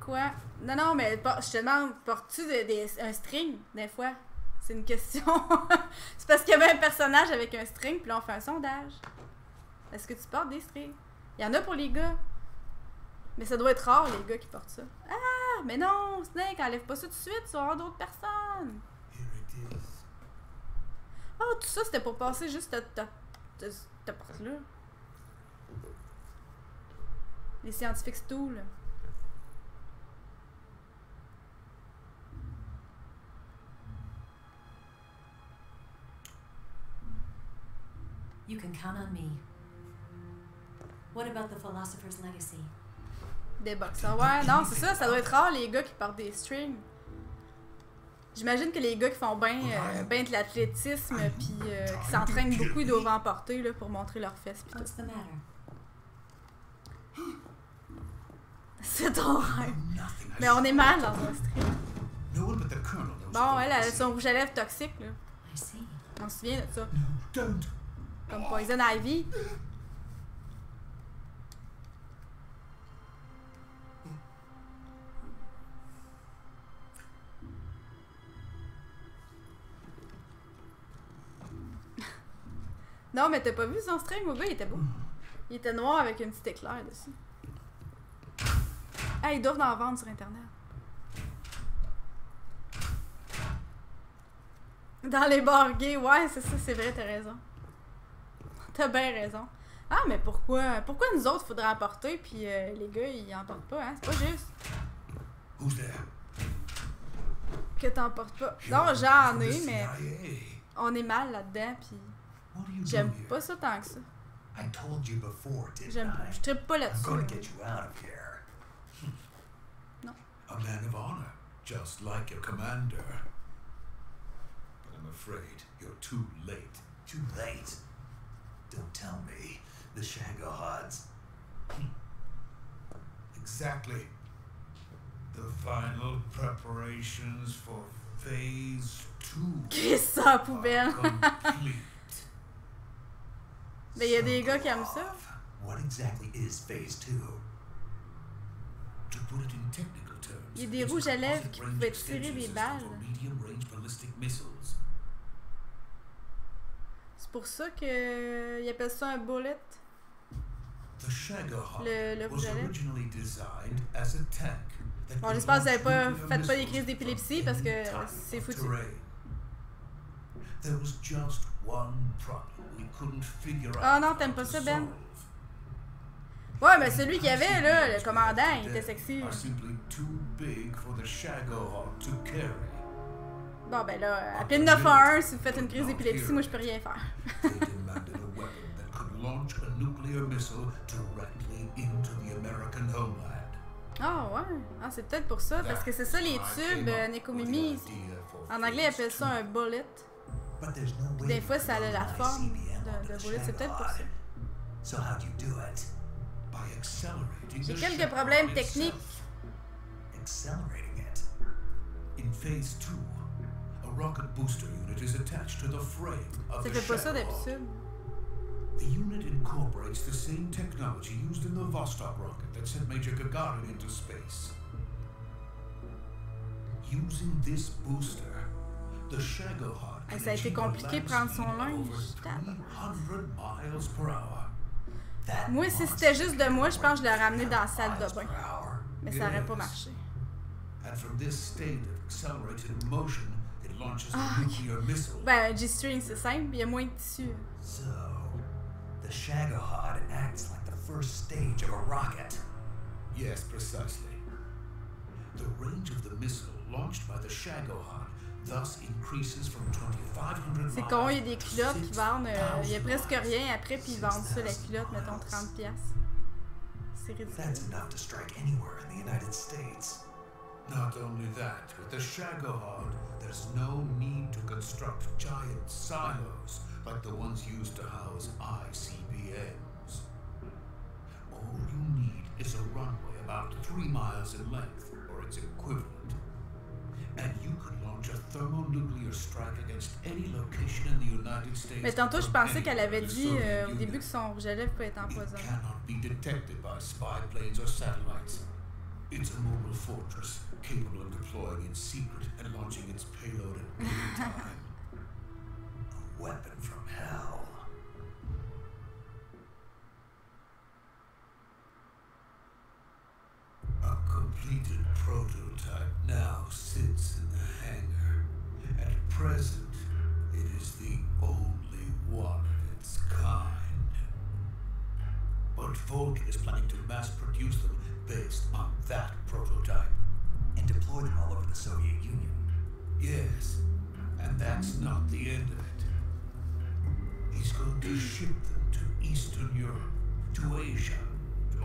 Quoi? Non, non, mais je te demande, portes-tu de- des- un string, des fois? C'est une question. c'est parce qu'il y avait un personnage avec un string, puis là, on fait un sondage. Est-ce que tu portes des strings? Il y en a pour les gars. Mais ça doit être rare, les gars qui portent ça. Ah, mais non, Snake, enlève pas ça tout de suite, tu vas avoir d'autres personnes. here it is. Oh, tout ça, c'était pour passer juste ta, ta, ta, ta porte-là. Les scientifiques tout, là. You can count on me. What about the philosopher's legacy? Des boxeurs. Ouais, non, c'est ça, ça doit être rare, les gars qui portent des strings. J'imagine que les gars qui font bien ben de l'athlétisme puis euh, qui s'entraînent beaucoup, ils doivent en porter là, pour montrer leurs fesses pis tout. What's the matter? C'est ton rêve. Nothing has Mais on est mal dans un knows Bon, elle, elle a son rouge à lèvres toxique, là. I see. On se souvient de ça. Comme Poison Ivy. Non, mais t'as pas vu son string, mon gars, il était beau. Il était noir avec un petit éclair dessus. Ah, ils doivent en vendre sur Internet. Dans les bars gays, ouais, c'est ça, c'est vrai, t'as raison. T'as bien raison. Ah, mais pourquoi pourquoi nous autres faudrait en porter, puis euh, les gars, ils en portent pas, hein? C'est pas juste Who's there? que t'en portes pas. Non, j'en ai, mais on est mal là-dedans, puis j'aime pas ça tant que ça. I told you before, didn't J'aime I? je trippe pas I'm là-dessus. gonna get you out of here. A man of honor, just like your commander. But I'm afraid you're too late. Too late. Don't tell me. The Shagohods. Hmm. Exactly. The final preparations for phase two Chris ça poubelle. complete. Mais il y a des gars qui aiment ça. Il y a des rouges à lèvres qui pouvaient tirer des balles. C'est pour ça que ils appellent ça un bullet. Le- rouge à lèvres. originally designed as a tank. that Bon, j'espère que vous avez launch pas faites pas des crises d'épilepsie parce que c'est foutu. There was just one problem Ah non, t'aimes pas ça, Ben? Ouais, mais celui qu'il y avait là, le commandant, il était sexy. Are simply too big for the Shagohod to carry. Bon ben là, appelez le 911 si vous faites une crise d'épilepsie, moi je peux rien faire. Ah ouais, ah c'est peut-être pour ça, parce que c'est ça les tubes, euh, Nekomimi. En anglais, ils appellent ça un bullet. Des fois, ça a la forme ICBM de- onto de the bullet, c'est peut-être pour ça. So how'd you do it? By accelerating J'ai quelques problèmes techniques. Accelerating it. In phase two, a rocket booster unit is attached to the frame of the fait pas ça Shagohod. d'habitude. The unit incorporates the same technology used in the Vostok rocket that sent Major Gagarin into space. Using this booster, the Shagohod Can ça a été compliqué prendre son linge. over Tabarnak. 300 miles per hour. That Moi, si c'était juste de moi, je pense que je l'aurais ramené dans la salle de bain. Mais ça aurait pas marché. And from this state of accelerated motion, it launches Ah, a ok. nuclear missile. Ben, G-string, c'est simple, il y a moins de tissu. So, the Shagohod acts like the first stage of a rocket. Yes, precisely. The range of the missile launched by the Shagohod thus increases from 2,500 C'est con, il y a des culottes qui vendent. euh, il y a 6,000 presque rien après, puis ils vendent ça, la culotte, mettons 30$. piastres. C'est ridicule. That's enough to strike anywhere in the United States. Not only that, with the Shagohod, there's no need to construct giant silos like the ones used to house ICBMs. All you need is a runway about three miles in length, or its equivalent. And you could launch a thermonuclear strike against any location in the United States. Mais tantôt, je pensais qu'elle avait dit euh, au début que son rouge à lèvres peut être It empoisonné. cannot be detected by spy planes or satellites. It's a mobile fortress capable of deploying in secret and launching its payload at any time. A weapon from hell. A completed prototype now sits in the hangar. At present, it is the only one of its kind. But Vulcan is planning to mass produce them based on that prototype. And deploy them all over the Soviet Union. Yes, and that's not the end of it. He's going to ship them to Eastern Europe, to Asia,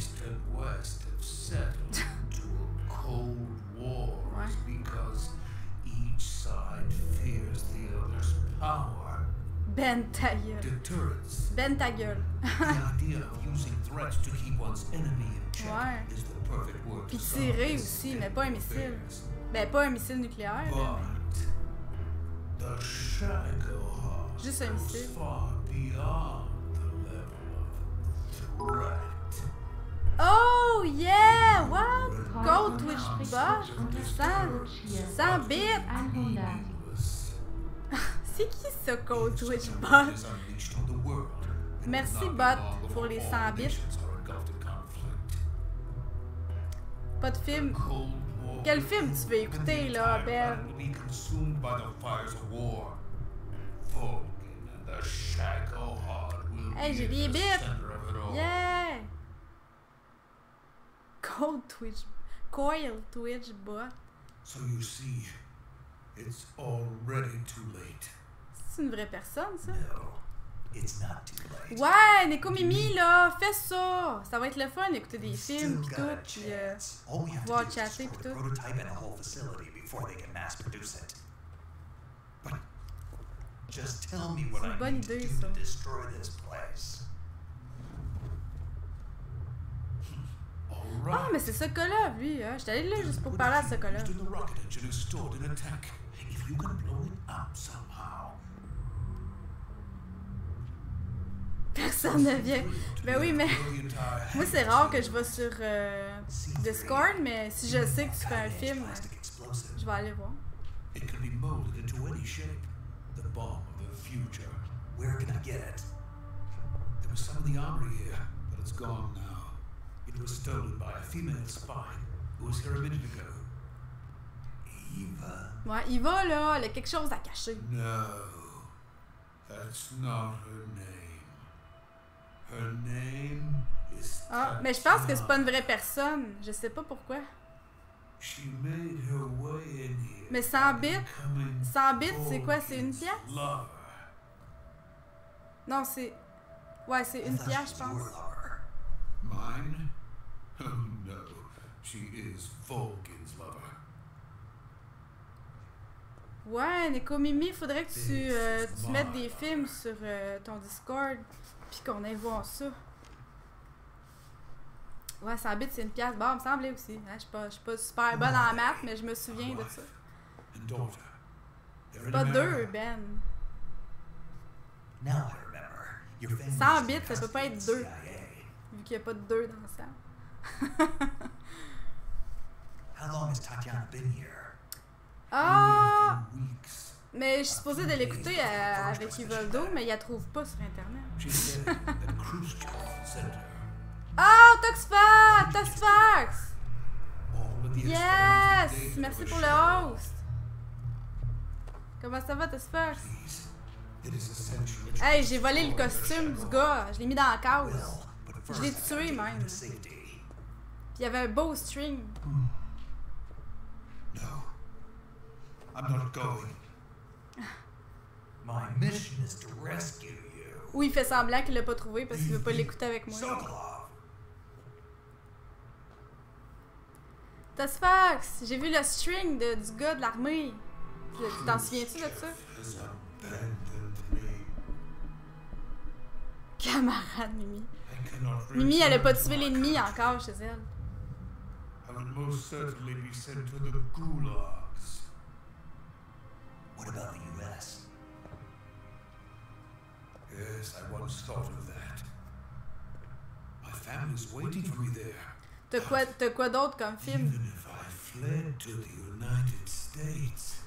East and West have settled into a Cold War is because each side fears the other's power. Ben ta gueule. Deterrence. Ben ta gueule. the idea of using threats to keep one's enemy in check Ouais. is the perfect word Puis tirer aussi, mais pas un missile. Ben, pas un missile nucléaire. But the Shagohod Juste un missile. far beyond the level of threat. Oh yeah! What? Gold Twitch bot? Sans, sans bits? 100. Meaningless. C'est qui ça, Gold Twitch bot? Merci, bot, pour les all 100 bits. Pas de film. Quel film tu veux écouter, là, Ben? Hey, j'ai des bits. Yeah! Gold Twitch. Coil Twitch bot? So you see, it's already too late. C'est une vraie personne, ça? No, it's not too late. Ouais, Neko Mimi, là, fais ça! Ça va être le fun d'écouter des films pis a tout, pis euh, voir chatter pis tout. prototype and the whole facility before they can mass produce it. But just tell me what I bonne need to idée, do ça. to destroy this place. All Ah, mais c'est Sokolov, lui, hein. J'étais allée là juste pour parler à up somehow? Personne ne vient. Ben oui, mais moi, c'est rare que je vais sur euh, Discord, mais si je sais que tu fais un film, explosive. je vais aller voir. It can be molded into any shape. The bomb of the future. Where can I get it? There was some in the armory here, but it's gone now. It was stolen by a female spy who was here a minute ago. Eva? Ouais, il va là, il a quelque chose à cacher. No, that's not her name. Her name is. Ah, mais je pense que c'est pas une vraie personne. Je sais pas pourquoi. She made her way in here. Mais 100 by bits? becoming 100 bits, c'est quoi? C'est une pièce? Lover. Non, c'est. Ouais, c'est une pièce, je pense. Mine? Oh no, she is Vulcan's lover. Ouais, Neko Mimi, faudrait que tu, euh, tu mettes des films sur euh, ton Discord, puis qu'on aille voir ça. Ouais, 100 bits, c'est une pièce. Bon, il me semblait aussi. Hein, je suis pas, pas super bonne en maths, mais je me souviens de ça. Pas deux. Ben. Now I remember. Your family 100 was in bits, ça peut pas être deux. Vu qu'il n'y a pas de deux dans ça. How long has Tatiana been here? Ah! Mais je suis supposée de l'écouter euh, avec Ivaldo, mais il la trouve pas sur Internet. Oh, Toxfax! Toxfax! Yes! Merci pour le host! Comment ça va, Toxfax? Hey, j'ai volé le costume du gars. Je l'ai mis dans la case. Je l'ai tué même. Il y avait un beau string. No. I'm not going. My mission is to rescue you. Ou il fait semblant qu'il l'a pas trouvé parce qu'il veut pas l'écouter avec moi. Toxfax! J'ai vu le string de- du gars de l'armée. Tu t'en souviens-tu de ça? Camarade Mimi. Mimi, elle a pas tué l'ennemi encore chez elle. Will most certainly be sent to the gulags. What about the U.S.? Yes, I once thought of that. My family's waiting for me there. T'as quoi, t'as quoi d'autre comme film? Even if I fled to the United States,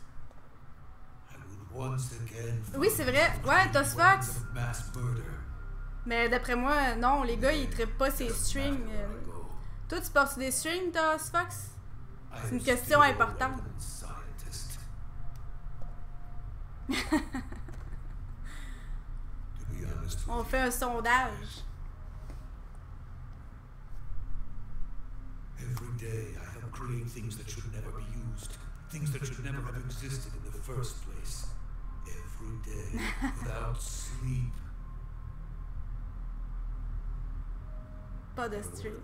I would once again Oui, c'est vrai. Ouais, Tosfax. Mais d'après moi, non, les gars, ils trippent pas ces strings. euh. Toi, tu portes des strings, Toxfax? I C'est une question importante. On fait un sondage. Every day I help create things that should never be used, things that should never have existed in the first place. Every day, without sleep. Pas de string.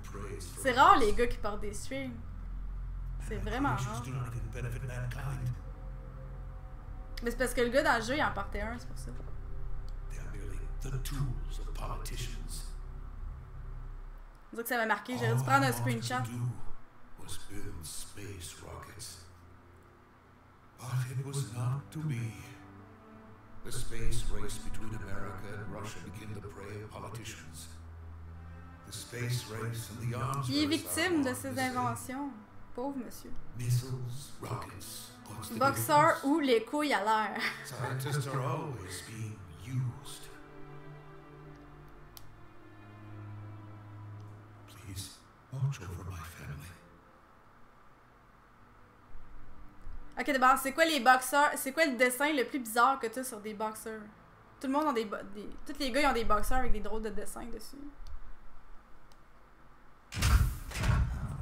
C'est rare les gars qui portent des strings. C'est vraiment rare. Mais c'est parce que le gars dans le jeu, il en portait un, c'est pour ça. On dirait que ça m'a marqué. J'aurais dû prendre un screenshot. But it was not to be. The space race between America and Russia became the prey of politicians. Il est victime de ses inventions. Pauvre monsieur. Boxeur ou les couilles à l'air. Ok, d'abord, c'est quoi les boxeurs? C'est quoi le dessin le plus bizarre que tu as sur des boxeurs? Tout le monde a des. Tous les gars, ils ont des boxeurs avec des drôles de dessins dessus.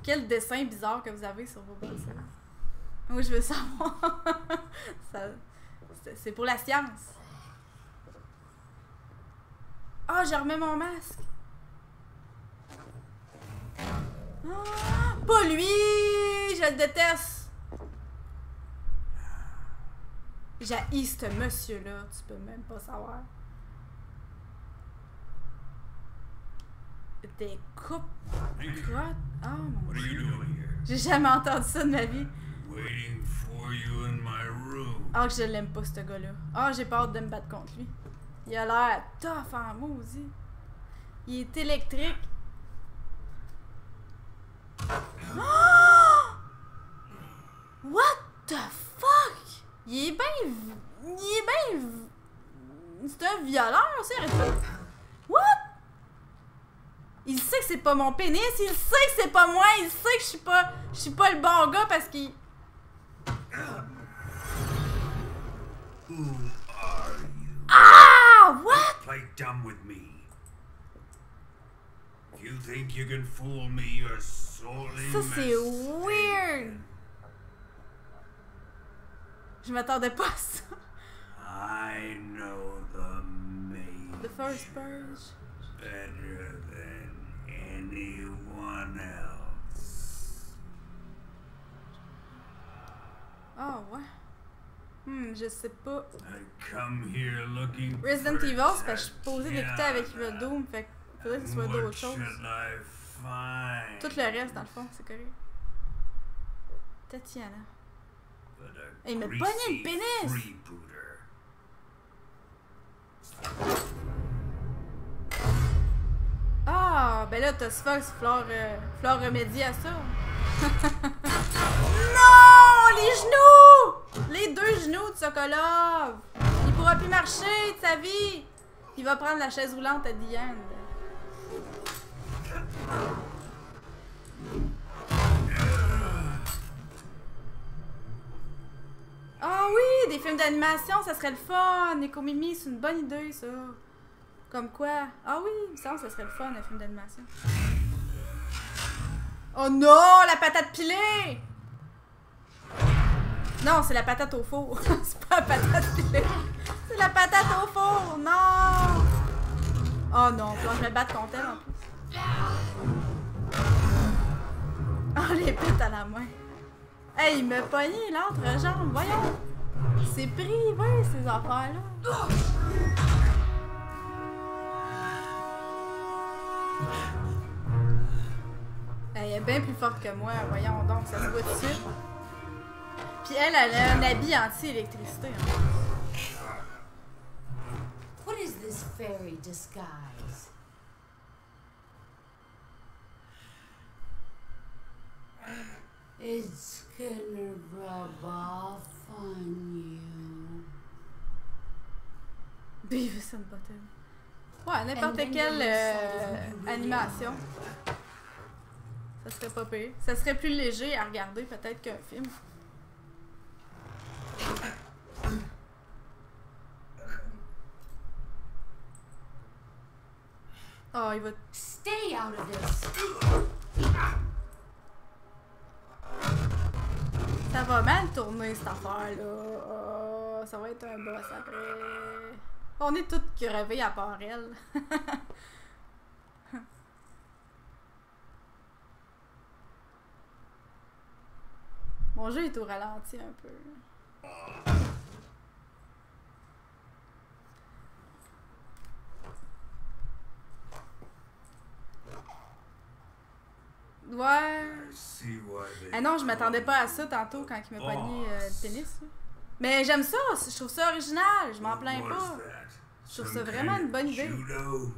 Quel dessin bizarre que vous avez sur vos boxeurs Moi, je veux savoir. C'est- pour la science. Ah, je remets mon masque. Ah, pas lui! Je le déteste! J'ai ce monsieur-là, tu peux même pas savoir. Des coupes crottes? Oh mon dieu. J'ai jamais entendu ça de ma vie. Waiting for you in my room. Ah, que je l'aime pas, ce gars-là. Ah, j'ai peur de me battre contre lui. Il a l'air tough en maudit. Il est électrique. Ah! What the fuck? Il est bien... Il est bien... C'est un violeur, pas. What? Il sait que c'est pas mon pénis, il sait que c'est pas moi, il sait que je suis pas... Je suis pas le bon gars parce qu'il... Who are you? Ah! What? Play dumb with me. If you think you can fool me, you're sorely Ça, c'est weird. Je m'attendais pas à ça. I know the maid The first purge. better than anyone else? Ah ouais. Hmm, je sais pas. I come here looking Resident for Evil, c'est parce que je suis posée d'écouter avec Evil Doom, fait que faudrait que ce soit d'autres choses. Tout le reste, dans le fond, c'est correct. Tatiana. Hey, il m'a pogné le pénis! Ah, ben là, t'as Fox, Flore, euh, Flore remédie à ça. non! Les genoux! Les deux genoux de Sokolov! Il pourra plus marcher de sa vie! Il va prendre la chaise roulante à Diane. Ah oui, des films d'animation, ça serait le fun! Nekomimi, c'est une bonne idée, ça. Comme quoi? Ah oui, il me semble que ça serait le fun, un film d'animation. Oh non, la patate pilée! Non, c'est la patate au four. c'est pas la patate pilée. C'est la patate au four. Non! Oh non, je me batte contre elle en plus. Oh, les putes à la main. Hey, il m'a pogné l'entrejambe, voyons. C'est privé, ces affaires-là. Elle est bien plus forte que moi, voyons donc, ça se voit dessus. Puis elle, elle a un habit anti-électricité. What is this fairy disguise? It's gonna rub off on you. Beavis and Butthead. Ouais, n'importe quelle euh, animation. Ça serait pas pire. Ça serait plus léger à regarder peut-être qu'un film. Oh, il va. Stay out of this. Ça va mal tourner cette affaire-là. Oh, ça va être un boss après. On est toutes crevées à part elle. Mon jeu est au ralenti un peu. Ouais. Ah non, je m'attendais pas à ça tantôt quand il m'a pogné euh, le tennis. là. Mais j'aime ça, je trouve ça original, je m'en plains pas. Je trouve Some ça vraiment une bonne idée. Judo?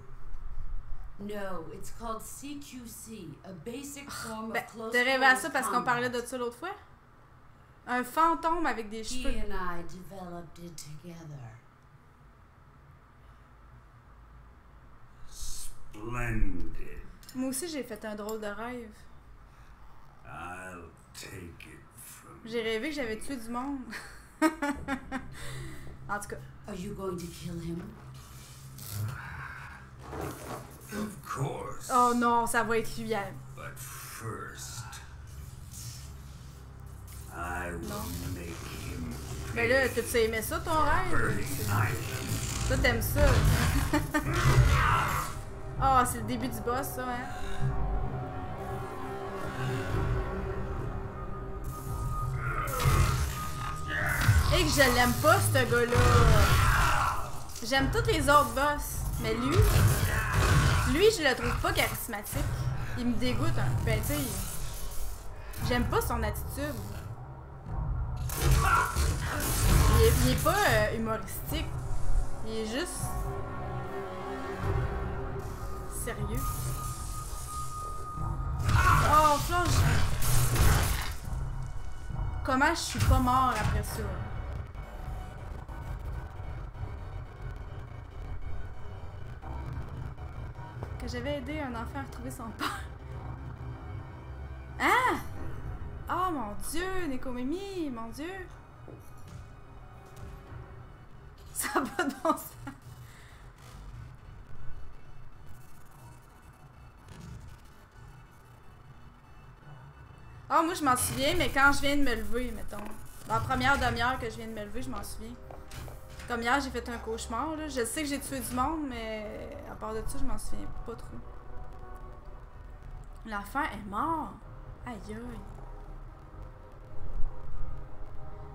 No, it's called CQC, a basic form Ben, of close t'as rêvé à ça parce qu'on parlait de ça l'autre fois? Un fantôme avec des He cheveux. and I developed it together. Splendid. Moi aussi, j'ai fait un drôle de rêve. I'll take it from J'ai rêvé que j'avais tué du monde. en tout cas, Are you going to kill him? Of course. oh non, ça va être lui. hein. But first, I will No. make him Ben là, t'as-tu aimé ça ton rêve? Toi, t'aimes ça. oh, c'est le début du boss, ça, hein? Et que je l'aime pas, ce gars-là. J'aime tous les autres boss. Mais lui, lui, je le trouve pas charismatique. Il me dégoûte un peu. Ben, tu j'aime pas son attitude. Il est, il est pas euh, humoristique. Il est juste. Sérieux. Oh, Flange. Comment je suis pas mort après ça? Que j'avais aidé un enfant à retrouver son père. Hein? Oh mon dieu, Nekomimi, mon dieu. Ça a pas de bon sens. Ah, moi, je m'en souviens, mais quand je viens de me lever, mettons. La première demi-heure que je viens de me lever, je m'en souviens. Comme hier, j'ai fait un cauchemar, là. Je sais que j'ai tué du monde, mais à part de ça, je m'en souviens pas trop. L'enfant est mort. Aïe aïe.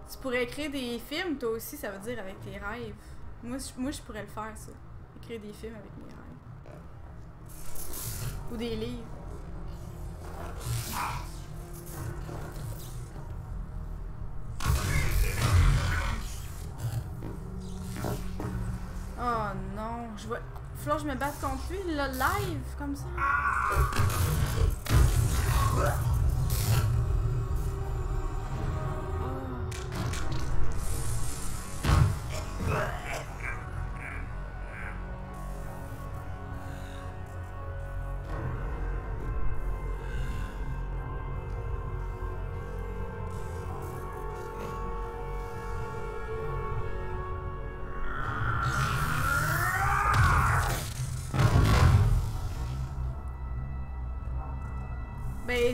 Tu pourrais écrire des films, toi aussi, ça veut dire avec tes rêves. Moi, je- moi je pourrais le faire, ça. Écrire des films avec mes rêves. Ou des livres. Oh non, je vois. Faut je me batte contre lui, là, live, comme ça.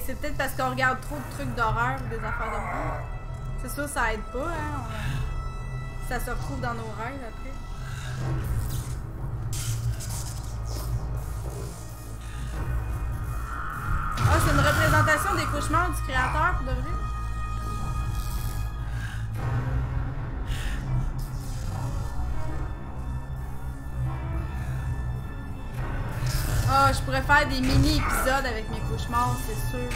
Ben, c'est peut-être parce qu'on regarde trop de trucs d'horreur ou des affaires même. C'est sûr, ça aide pas, hein. Ça se retrouve dans nos rêves après. Ah, c'est une représentation des cauchemars du créateur, pour de vrai. Je pourrais faire des mini-épisodes avec mes cauchemars, c'est sûr.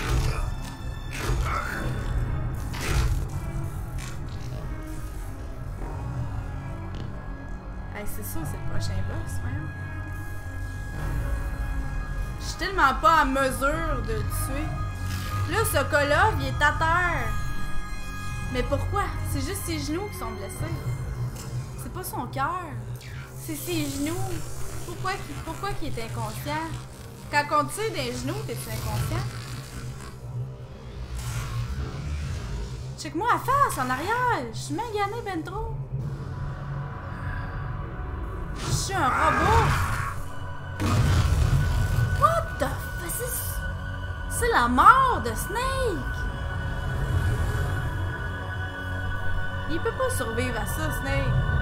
C'est ça, c'est le prochain boss, voyons. Je suis tellement pas en mesure de le tuer. Là, ce gars-là, il est à terre. Mais pourquoi? C'est juste ses genoux qui sont blessés. C'est pas son cœur. C'est ses genoux. Pourquoi pourquoi qu'il est inconscient? Quand on tire des genoux, t'es-tu inconscient? Check-moi la face en arrière! Je suis magané ben trop! Je suis un robot! What the fuck? C'est la mort de Snake! Il peut pas survivre à ça, Snake!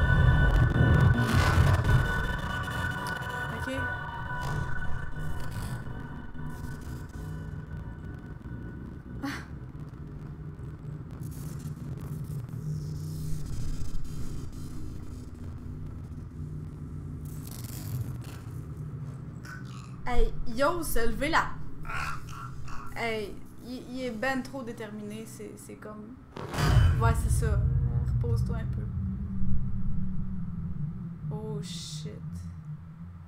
Se lever là. Hey, il, est ben trop déterminé, c'est comme... Ouais, c'est ça. Repose-toi un peu. Oh shit.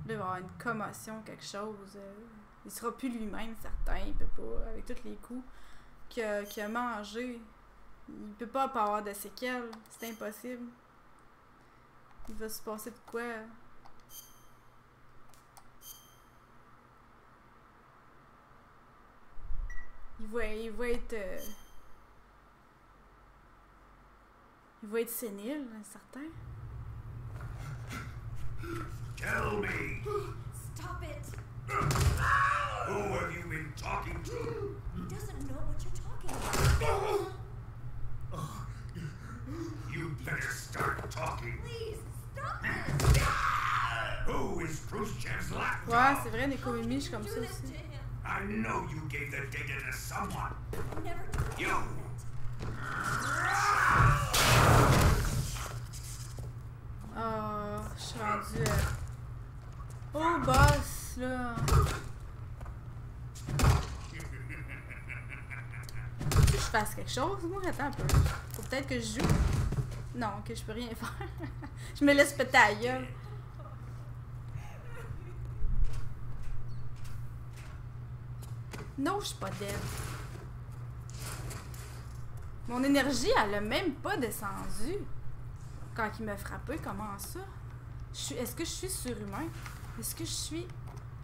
Il va y avoir une commotion, quelque chose. euh, il sera plus lui-même, certain. Il peut pas, avec tous les coups qu'il a, mangé. Il peut pas pas avoir de séquelles. C'est impossible. Il va se passer de quoi? Il va, il va être. euh, Il va être sénile, certain. Tell me, Stop it! who have you been talking to? He doesn't know what you're talking about. You better start talking. Please, stop it! Who is Khrushchev's? Ouais, c'est vrai, des comimiches comme ça aussi. I know you gave the data to someone. Never You! Ah, je suis rendue. euh, Oh, boss, là. Faut que je fasse quelque chose, moi? Attends un peu. Faut peut-être que je joue. Non, que je peux rien faire. je me laisse péter à gueule. Non, je suis pas dead. Mon énergie, elle a même pas descendu. Quand il m'a frappé, comment ça? Est-ce que je suis surhumain? Est-ce que je suis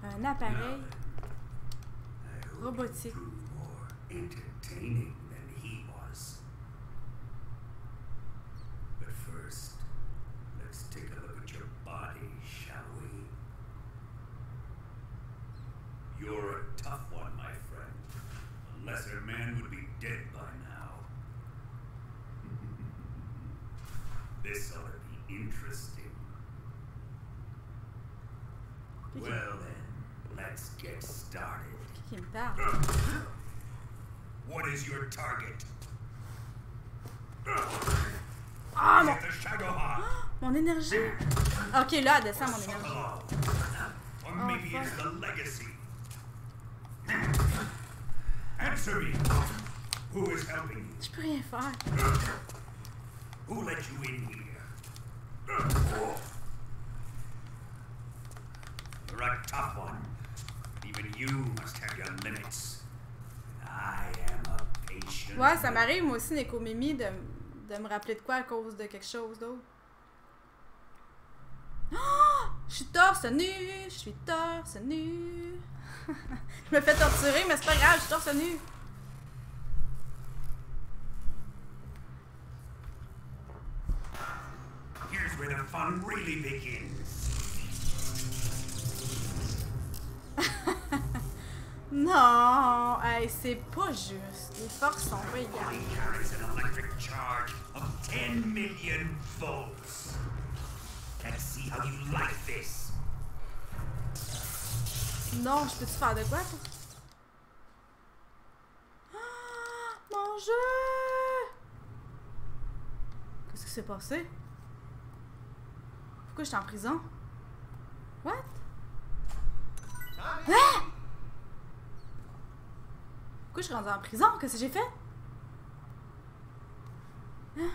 un appareil robotique? You're a tough lesser man would be dead by now. this ought to be interesting. Qui- Well then, let's get started. qui me parle? What is your target? Ah, mon, mon énergie! Ok, là, elle descend mon énergie. Answer me. Who is helping you? Je peux rien faire. Who let you in here? You're a tough one. Even you must have your limits. I am a patient. Ouais, ça m'arrive, moi aussi, Nekomimi, de, de me rappeler de quoi à cause de quelque chose d'autre. Ah! Je suis torse nu, je suis torse nu. je me fais torturer, mais c'est pas grave, je suis torse nu. Here's where the fun really begins. Non, hey, c'est pas juste. Les forces sont égales. Mine carries an electric charge of 10 million volts. Let's see how you like this. Non, je peux-tu faire de quoi? Ah, mon jeu! Qu'est-ce qui s'est passé? Pourquoi j'étais en prison? What? Ah! Pourquoi je suis rendue en prison? Qu'est-ce que j'ai fait? Hein?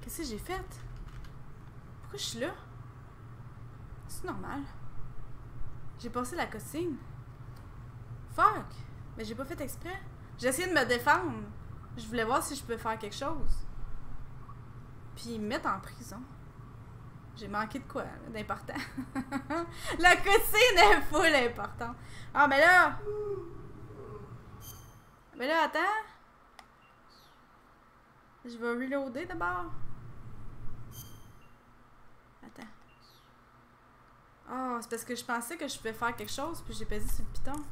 Qu'est-ce que j'ai fait? Pourquoi je suis là? C'est normal. J'ai passé la cutscene. Fuck! Mais j'ai pas fait exprès. J'ai essayé de me défendre. Je voulais voir si je pouvais faire quelque chose. Puis ils me mettent en prison. J'ai manqué de quoi, d'important? la cutscene est full importante. Ah, mais là... Mais là, attends. Je vais reloader d'abord. Attends. Oh, c'est parce que je pensais que je pouvais faire quelque chose, puis j'ai pesé sur le piton.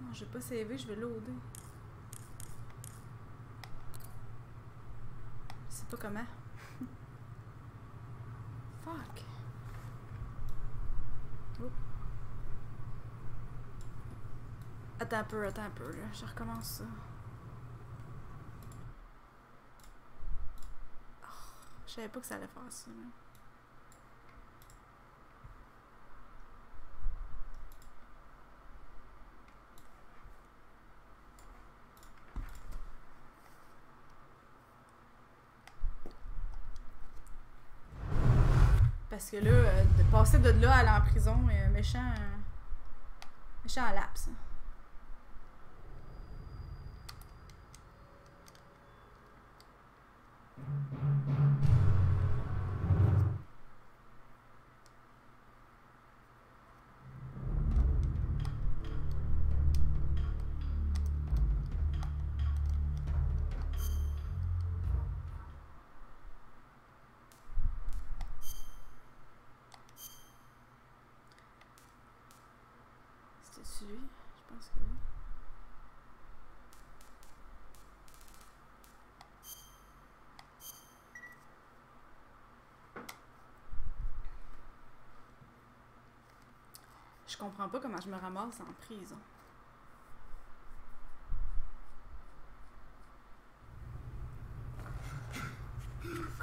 Non, je vais pas sauver, je vais loader. Je sais pas comment. Fuck. Oh. Attends un peu, attends un peu, là. Je recommence ça. Oh, je savais pas que ça allait faire ça. Parce que là, euh, de passer de là à aller en prison, euh, méchant. euh, méchant laps. hein. Comprends pas comment je me ramasse en prison.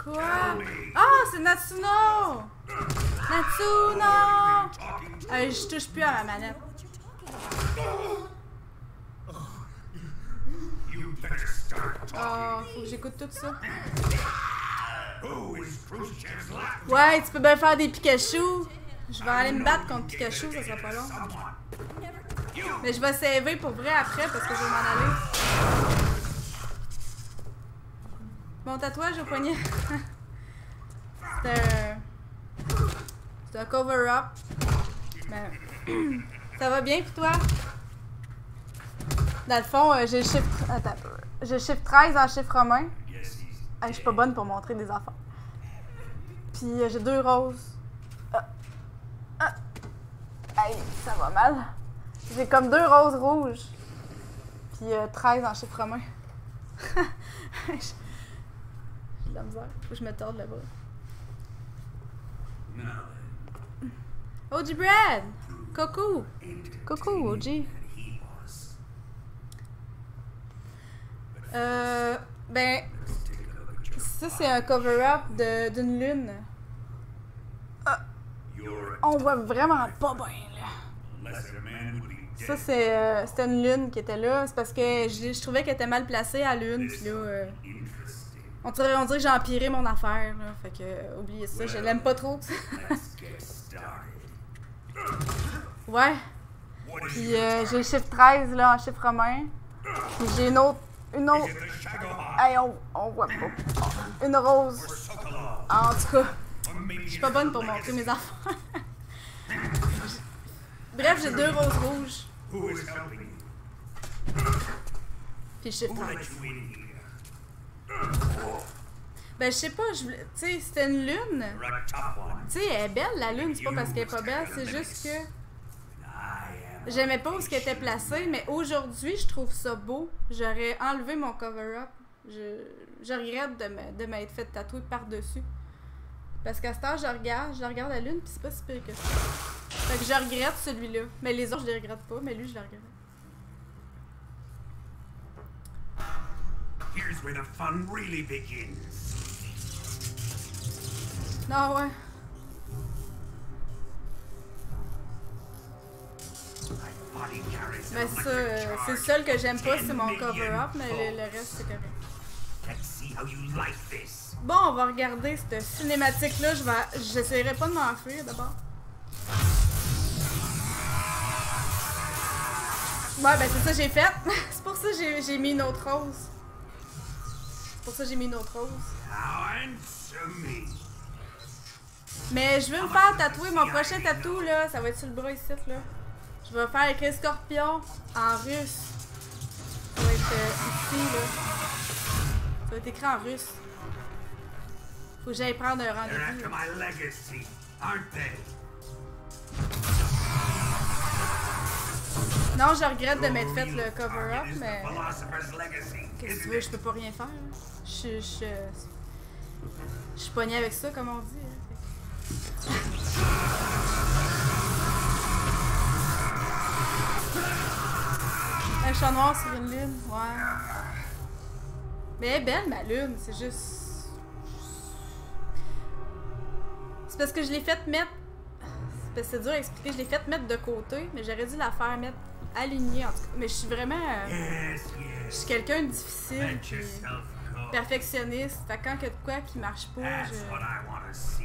Quoi? Ah, c'est Natsuno! Natsuno! Euh, je touche plus à ma manette. Oh, faut que j'écoute tout ça. Ouais, tu peux bien faire des Pikachu. Je vais aller me battre contre Pikachu, ça sera pas long. Mais je vais saver pour vrai après parce que je vais m'en aller. Mon tatouage au poignet. C'est un. Un cover-up. Mais. Ça va bien, pis toi? Dans le fond, euh, j'ai le chiffre. J'ai le chiffre 13 en chiffre romain. Je suis pas bonne pour montrer des affaires. Puis euh, j'ai deux roses. Ah. Ah. Hey, ça va mal. J'ai comme deux roses rouges. Puis euh, 13 en chiffre romain. J'ai de la misère. Faut que je me torde le bras. OG Bread! Coucou! Coucou, OG. Euh. Ben. Ça, c'est un cover-up d'une lune. You're On voit vraiment pas bien, Ça, c'est, euh, c'était une lune qui était là. C'est parce que je, je trouvais qu'elle était mal placée à lune. Puis là, euh, on, dirait, on dirait que j'ai empiré mon affaire. Là. Fait que, euh, oubliez ça, je l'aime pas trop. Ouais. Puis euh, j'ai le chiffre 13 là, en chiffre romain. Puis j'ai une autre. Une autre. Hey, on, on voit pas. Une rose. En tout cas, je suis pas bonne pour montrer mes affaires. Bref, j'ai deux roses rouges. Puis le chiffre Who 13. let you in here? Ben, je sais pas, je tu sais, c'était une lune. Tu sais, elle est belle, la lune, c'est pas parce qu'elle est pas belle, c'est juste que j'aimais pas où ce qu'elle était placée, mais aujourd'hui, je trouve ça beau. J'aurais enlevé mon cover-up. Je, je regrette de m'être fait tatouer par-dessus. Parce qu'à ce temps, je regarde, je regarde la lune, puis c'est pas si pire que ça. Fait que je regrette celui-là. Mais les autres, je les regrette pas, mais lui, je le regrette. Here's where the fun really begins. Non, ouais. C'est ça. euh, c'est seul que j'aime pas, c'est mon 10 million cover-up, mais le, le reste, c'est correct. Let's see how you like this. Bon, on va regarder cette cinématique-là. Je vais, j'essaierai pas de m'enfuir d'abord. Ouais, ben c'est ça que j'ai fait. c'est pour ça que j'ai, mis une autre rose. C'est pour ça que j'ai mis une autre rose. Mais je veux me faire tatouer mon prochain tatou, là. Ça va être sur le bras ici, là. Je vais faire écrire scorpion en russe. Ça va être euh, ici, là. Ça va être écrit en russe. Faut que j'aille prendre un rendez-vous. Non, je regrette de m'être fait le cover-up, mais qu'est-ce que tu veux, je peux pas rien faire. Je, je, je suis pognée avec ça, comme on dit. hein. Un chat noir sur une lune, ouais. Mais elle est belle, ma lune, c'est juste. C'est parce que je l'ai fait mettre. C'est parce que c'est dur à expliquer, je l'ai fait mettre de côté, mais j'aurais dû la faire mettre alignée en tout cas. Mais je suis vraiment. euh, Yes, je suis quelqu'un de difficile, puis perfectionniste. Fait que quand il y a de quoi qui marche pas, je... what I want to see.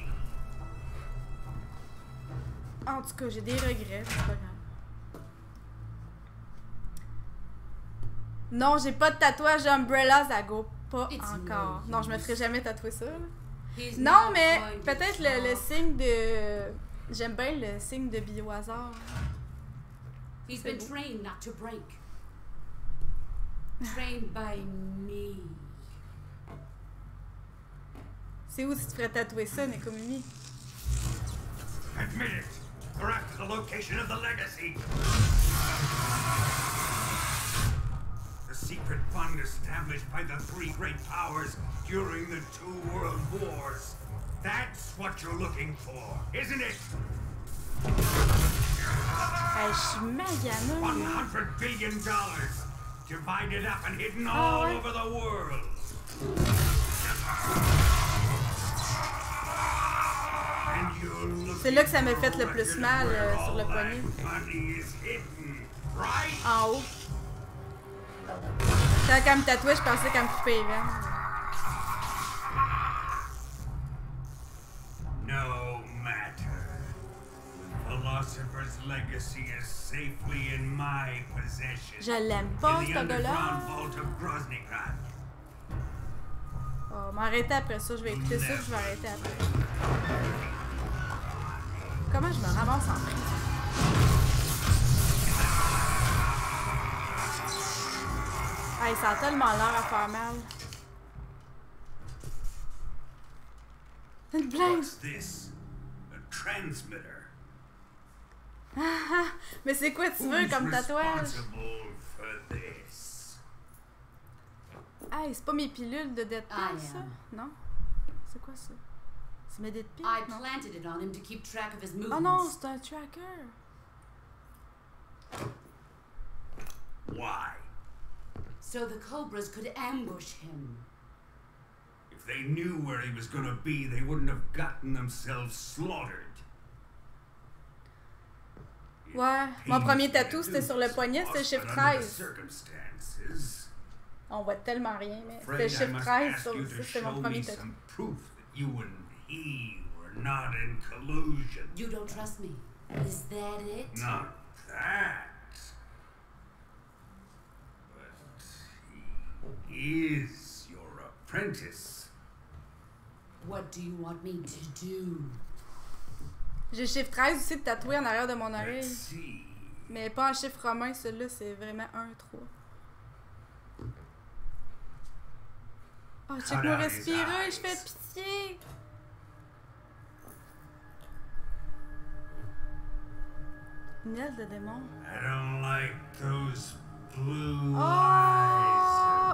En tout cas, j'ai des regrets, c'est pas grave. Non, j'ai pas de tatouage d'Umbrella Zago. Pas encore. no Non, je me ferai jamais tatouer ça. He's Non, mais peut-être le, le signe de. J'aime bien le signe de biohazard. He's C'est been beau. trained not to break. Trained by me. C'est où si tu ferais tatouer ça, Nekomimi? Admit it. We're after the location of the legacy. Secret fund established by the three great powers during the two world wars. That's what you're looking for, isn't it? Hey, je suis maganée. One hundred billion dollars, divided up and hidden Oh, all over the world. And you're looking C'est là que ça m'a fait le plus mal, euh, sur le poignet. money is hidden, right? En haut. Quand elle me tatouait, je pensais qu'elle me coupait les veines. No matter. The philosopher's legacy is safely in my possession. Je l'aime pas, ce gars-là. Oh, m'arrêter après ça, je vais écouter ça, puis je vais arrêter après. Comment je me ramasse en prison? Hey, ça a tellement l'air à faire mal. Une blague! What's this? A transmitter. Mais c'est quoi tu veux comme tatouage? Hey, c'est pas mes pilules de Deadpool, I ça? Non? C'est quoi ça? C'est mes Deadpool? I Non. planted it on him to keep track of his movements. Oh non, c'est un tracker! Why? So the Cobras could ambush him. If they knew where he was gonna be, they wouldn't have gotten themselves slaughtered. It Ouais, mon pains premier me tatou, c'était sur le poignet, c'était chiffre the 13. On voit tellement rien, mais c'était I chiffre 13 sur you ça, c'était mon premier tatou. proof that you and he were not in collusion. You don't trust me. Is that it? Not that. Is your apprentice. What do you want me to do? J'ai chiffre 13 aussi de tatoué en arrière de mon Let's oreille. see. Mais pas en chiffre romain, celui-là, c'est vraiment 1, 3. Oh, check-moi respirer, je fais pitié! Miel de démon. I don't like those blue Oh! eyes.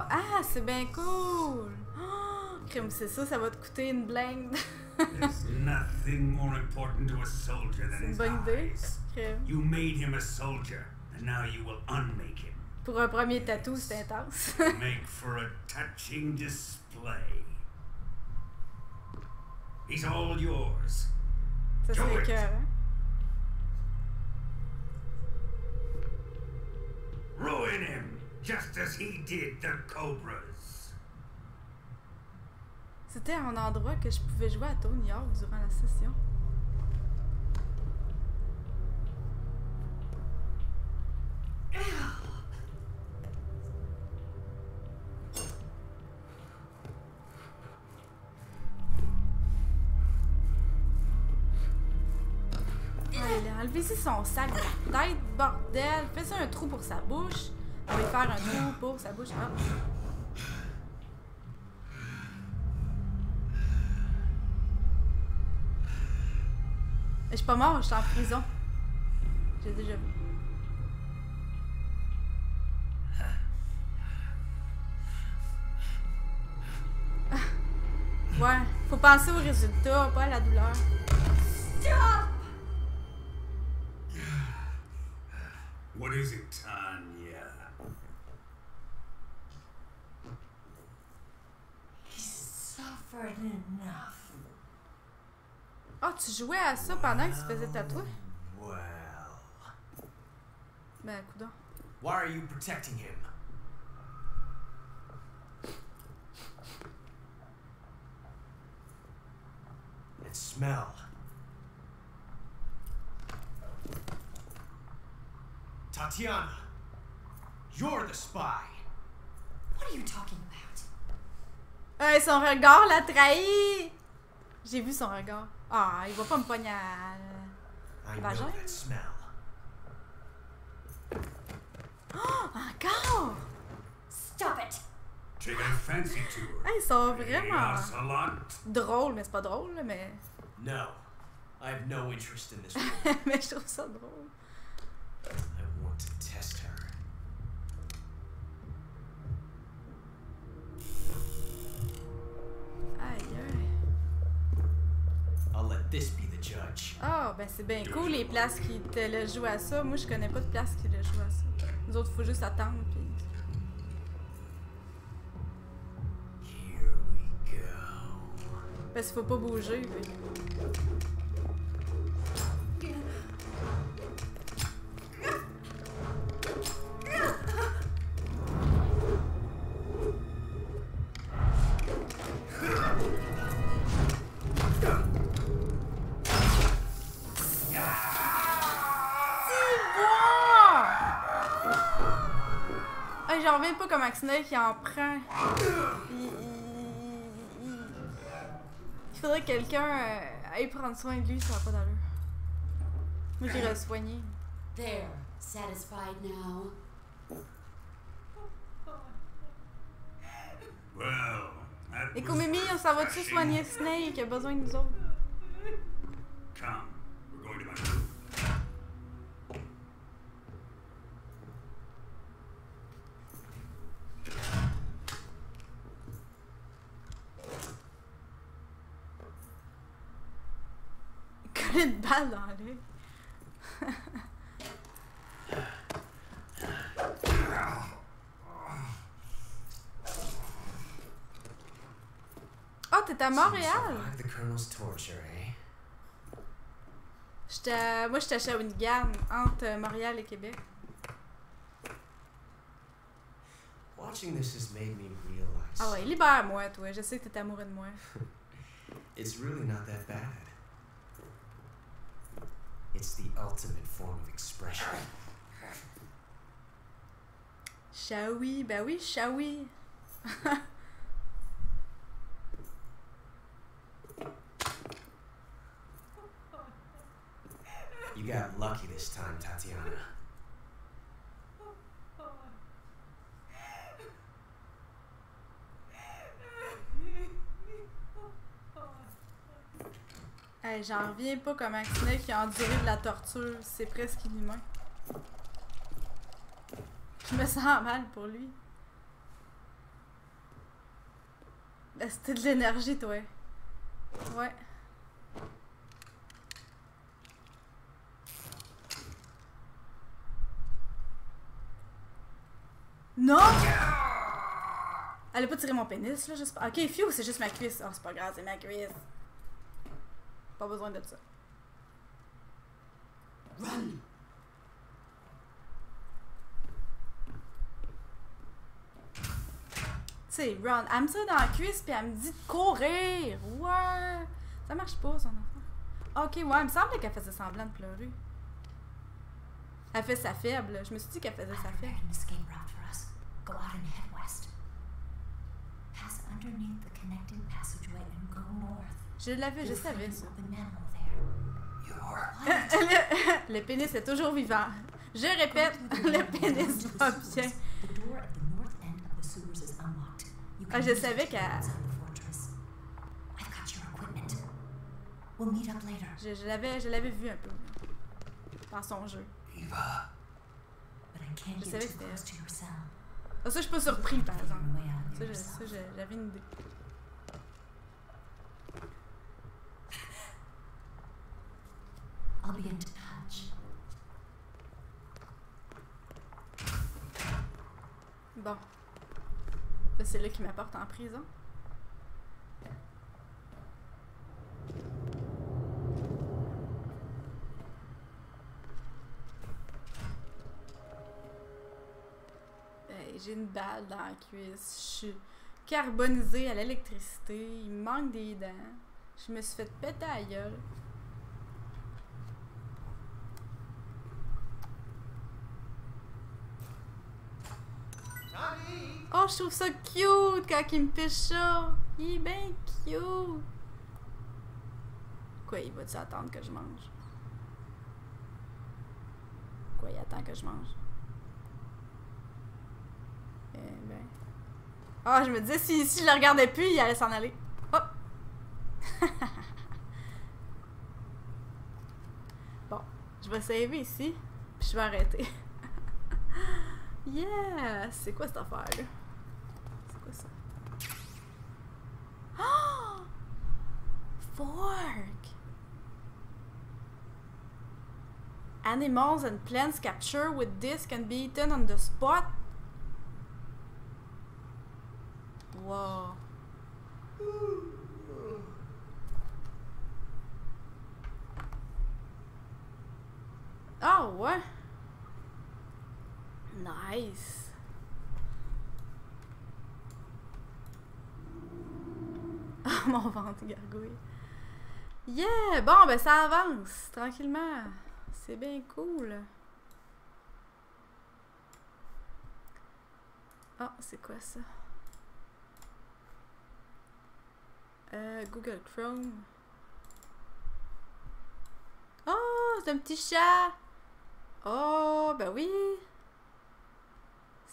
Ah, c'est bien cool! Oh, crime, c'est ça, ça va te coûter une blinde. There's nothing more important to a soldier C'est than une his bonne idée. Crime. You made him a soldier, and now you will unmake him. Pour un premier tatou, c'est intense. Make for a touching display. He's all yours. Ça serait it. cœur, hein? Ruin him, just as he did the Cobras. C'était un endroit que je pouvais jouer à Tony Hawk durant la session. Allez, enlevez-y son sac de tête, bordel. Fais-y un trou pour sa bouche. On va lui faire un trou pour sa bouche. Ah. Je suis pas mort, je suis en prison. J'ai déjà vu. Ah. Ouais, faut penser au résultat, pas à la douleur. What is it, Tanya? Suffered enough. Oh, tu jouais à ça pendant que tu faisais tatouer? Well, Ben, coudonc. why are you protecting him? And smell. Tatiana, you're the spy. What are you talking about? Hey, son regard l'a trahi! J'ai vu son regard. Ah, il va pas me pogner à... I know Vagin? smell. Encore! Stop it! Take a fancy tour. Hey, ils sont vraiment Ocelot. drôles, mais c'est pas drôle, mais... No, I have no interest in this woman. mais je trouve ça drôle. I want to test her. This be the judge. Ah, ben c'est bien cool les places qui te le jouent à ça. Moi, je connais pas de place qui le jouent à ça. Nous autres, faut juste attendre, puis... Here we go. Parce qu'il faut pas bouger, puis... comment Snake il en prend. Il, il- il- il faudrait que quelqu'un euh, aille prendre soin de lui, ça va pas d'allure. Moi, j'irais le soigner. There. Satisfied now? Well, Et was Mimi, on s'en va-tu soigner Snake? Il a besoin de nous autres? Come, we're going to my oh, t'es à Montréal? J'étais, moi, j'étais à Shawinigan, entre Montréal et Québec. Ah ouais, libère-moi, toi. Je sais que t'es amoureux de moi. It's really not that bad. It's the ultimate form of expression. Shawi, ben oui, Shawi. You got lucky this time, Tatiana. Hey, J'en reviens pas comment Snake qui a enduré de la torture. C'est presque inhumain. Je me sens mal pour lui. Ben, C'était de l'énergie, toi. Ouais. Non! Elle a pas tiré mon pénis, là, j'espère. Ok, Fiu, c'est juste ma cuisse. Oh, c'est pas grave, c'est ma cuisse. Pas besoin de ça. Run! Sais, Ron, elle me tire dans la cuisse puis elle me dit de courir. Ouais. Ça marche pas, son enfant. Ok, ouais, il me semblait qu'elle faisait semblant de pleurer. Elle fait sa faible. Je me suis dit qu'elle faisait sa faible. underneath the connecting passageway and go north. Je l'avais, je savais ça. le, le pénis est toujours vivant. Je répète, le pénis va bien. The door at the north end of the sewers is unlocked. You Ah, can je savais to get qu'elle- inside the fortress. I've got your equipment. We'll meet up later. Je, je l'avais, je l'avais vu un peu. Dans son jeu. Eva. But I can't Je get savais too que close c'était-. Ah, ça, je suis pas surpris, par exemple. Ça, j'avais une idée. Bon. C'est là qui m'apporte en prison. J'ai une balle dans la cuisse. Je suis carbonisée à l'électricité. Il me manque des dents. Je me suis fait péter à gueule. Oh, je trouve ça cute quand il me piche ça. Il est bien cute. Quoi, il va-tu attendre que je mange? Quoi, il attend que je mange? Eh ben. Ah, je me disais, si, si je le regardais plus, il allait s'en aller. Hop! bon, je vais saver ici, puis je vais arrêter. Yeah! C'est quoi cette affaire-là? C'est quoi ça? Oh! Fork! Animals and plants captured with this can be eaten on the spot? Wow. Oh ouais. Nice. Ah, mon ventre gargouille. Yeah! Bon, ben ça avance, tranquillement. C'est bien cool. Ah, c'est quoi ça? Euh, Google Chrome. Oh, c'est un petit chat! Oh, ben oui!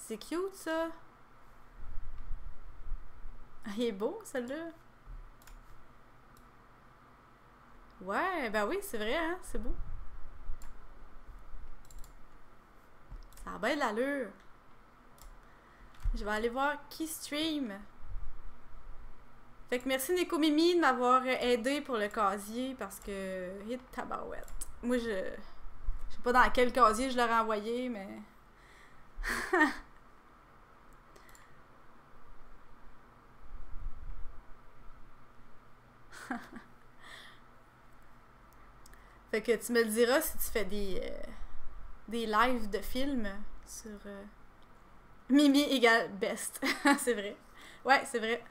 C'est cute ça! Il est beau celui-là! Ouais, ben oui, c'est vrai, hein? C'est beau. Ça a bien de l'allure. Je vais aller voir qui stream. Fait que merci Nico Mimi de m'avoir aidé pour le casier parce que. Hit tabarouette. Moi, je. Je sais pas dans quel casier je l'aurais envoyé, mais. fait que tu me le diras si tu fais des, euh, des lives de films sur euh, Mimi égale best. c'est vrai. Ouais, c'est vrai.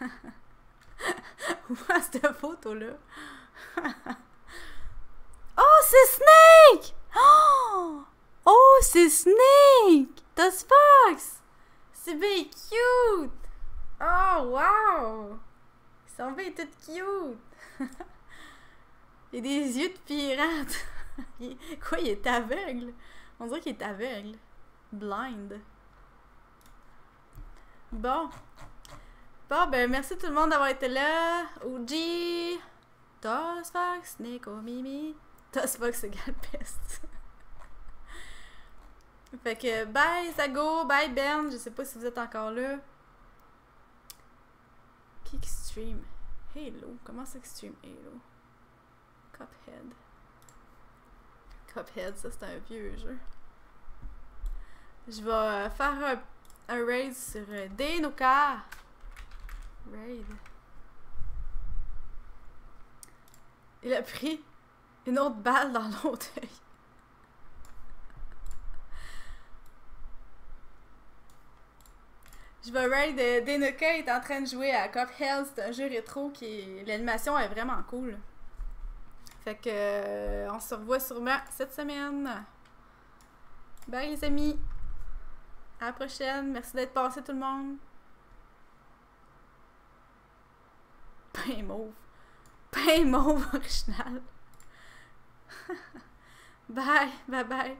Ouah, cette photo-là? oh, c'est Snake! Oh! Oh, c'est Snake! Das Fox! C'est bien cute! Oh, wow! Ils sont bien tout cute! il a des yeux de pirate! Quoi, il est aveugle? On dirait qu'il est aveugle. Blind. Bon. Bon, ben, merci tout le monde d'avoir été là. OG. Tosfox, Nico, Mimi. Tosfox égale peste. fait que, bye Sago, bye Ben. Je sais pas si vous êtes encore là. Qui stream? Halo? Comment ça stream Halo? Cuphead. Cuphead, ça c'est un vieux jeu. Je vais euh, faire un, raid sur euh, Denoka. Raid. Il a pris une autre balle dans l'autre. Je vais raid euh, Denoka est en train de jouer à Cuphead. C'est un jeu rétro qui l'animation est vraiment cool. Fait que euh, on se revoit sûrement cette semaine. Bye les amis. À la prochaine. Merci d'être passé tout le monde. Pain mauve. Pain mauve original. bye, bye bye.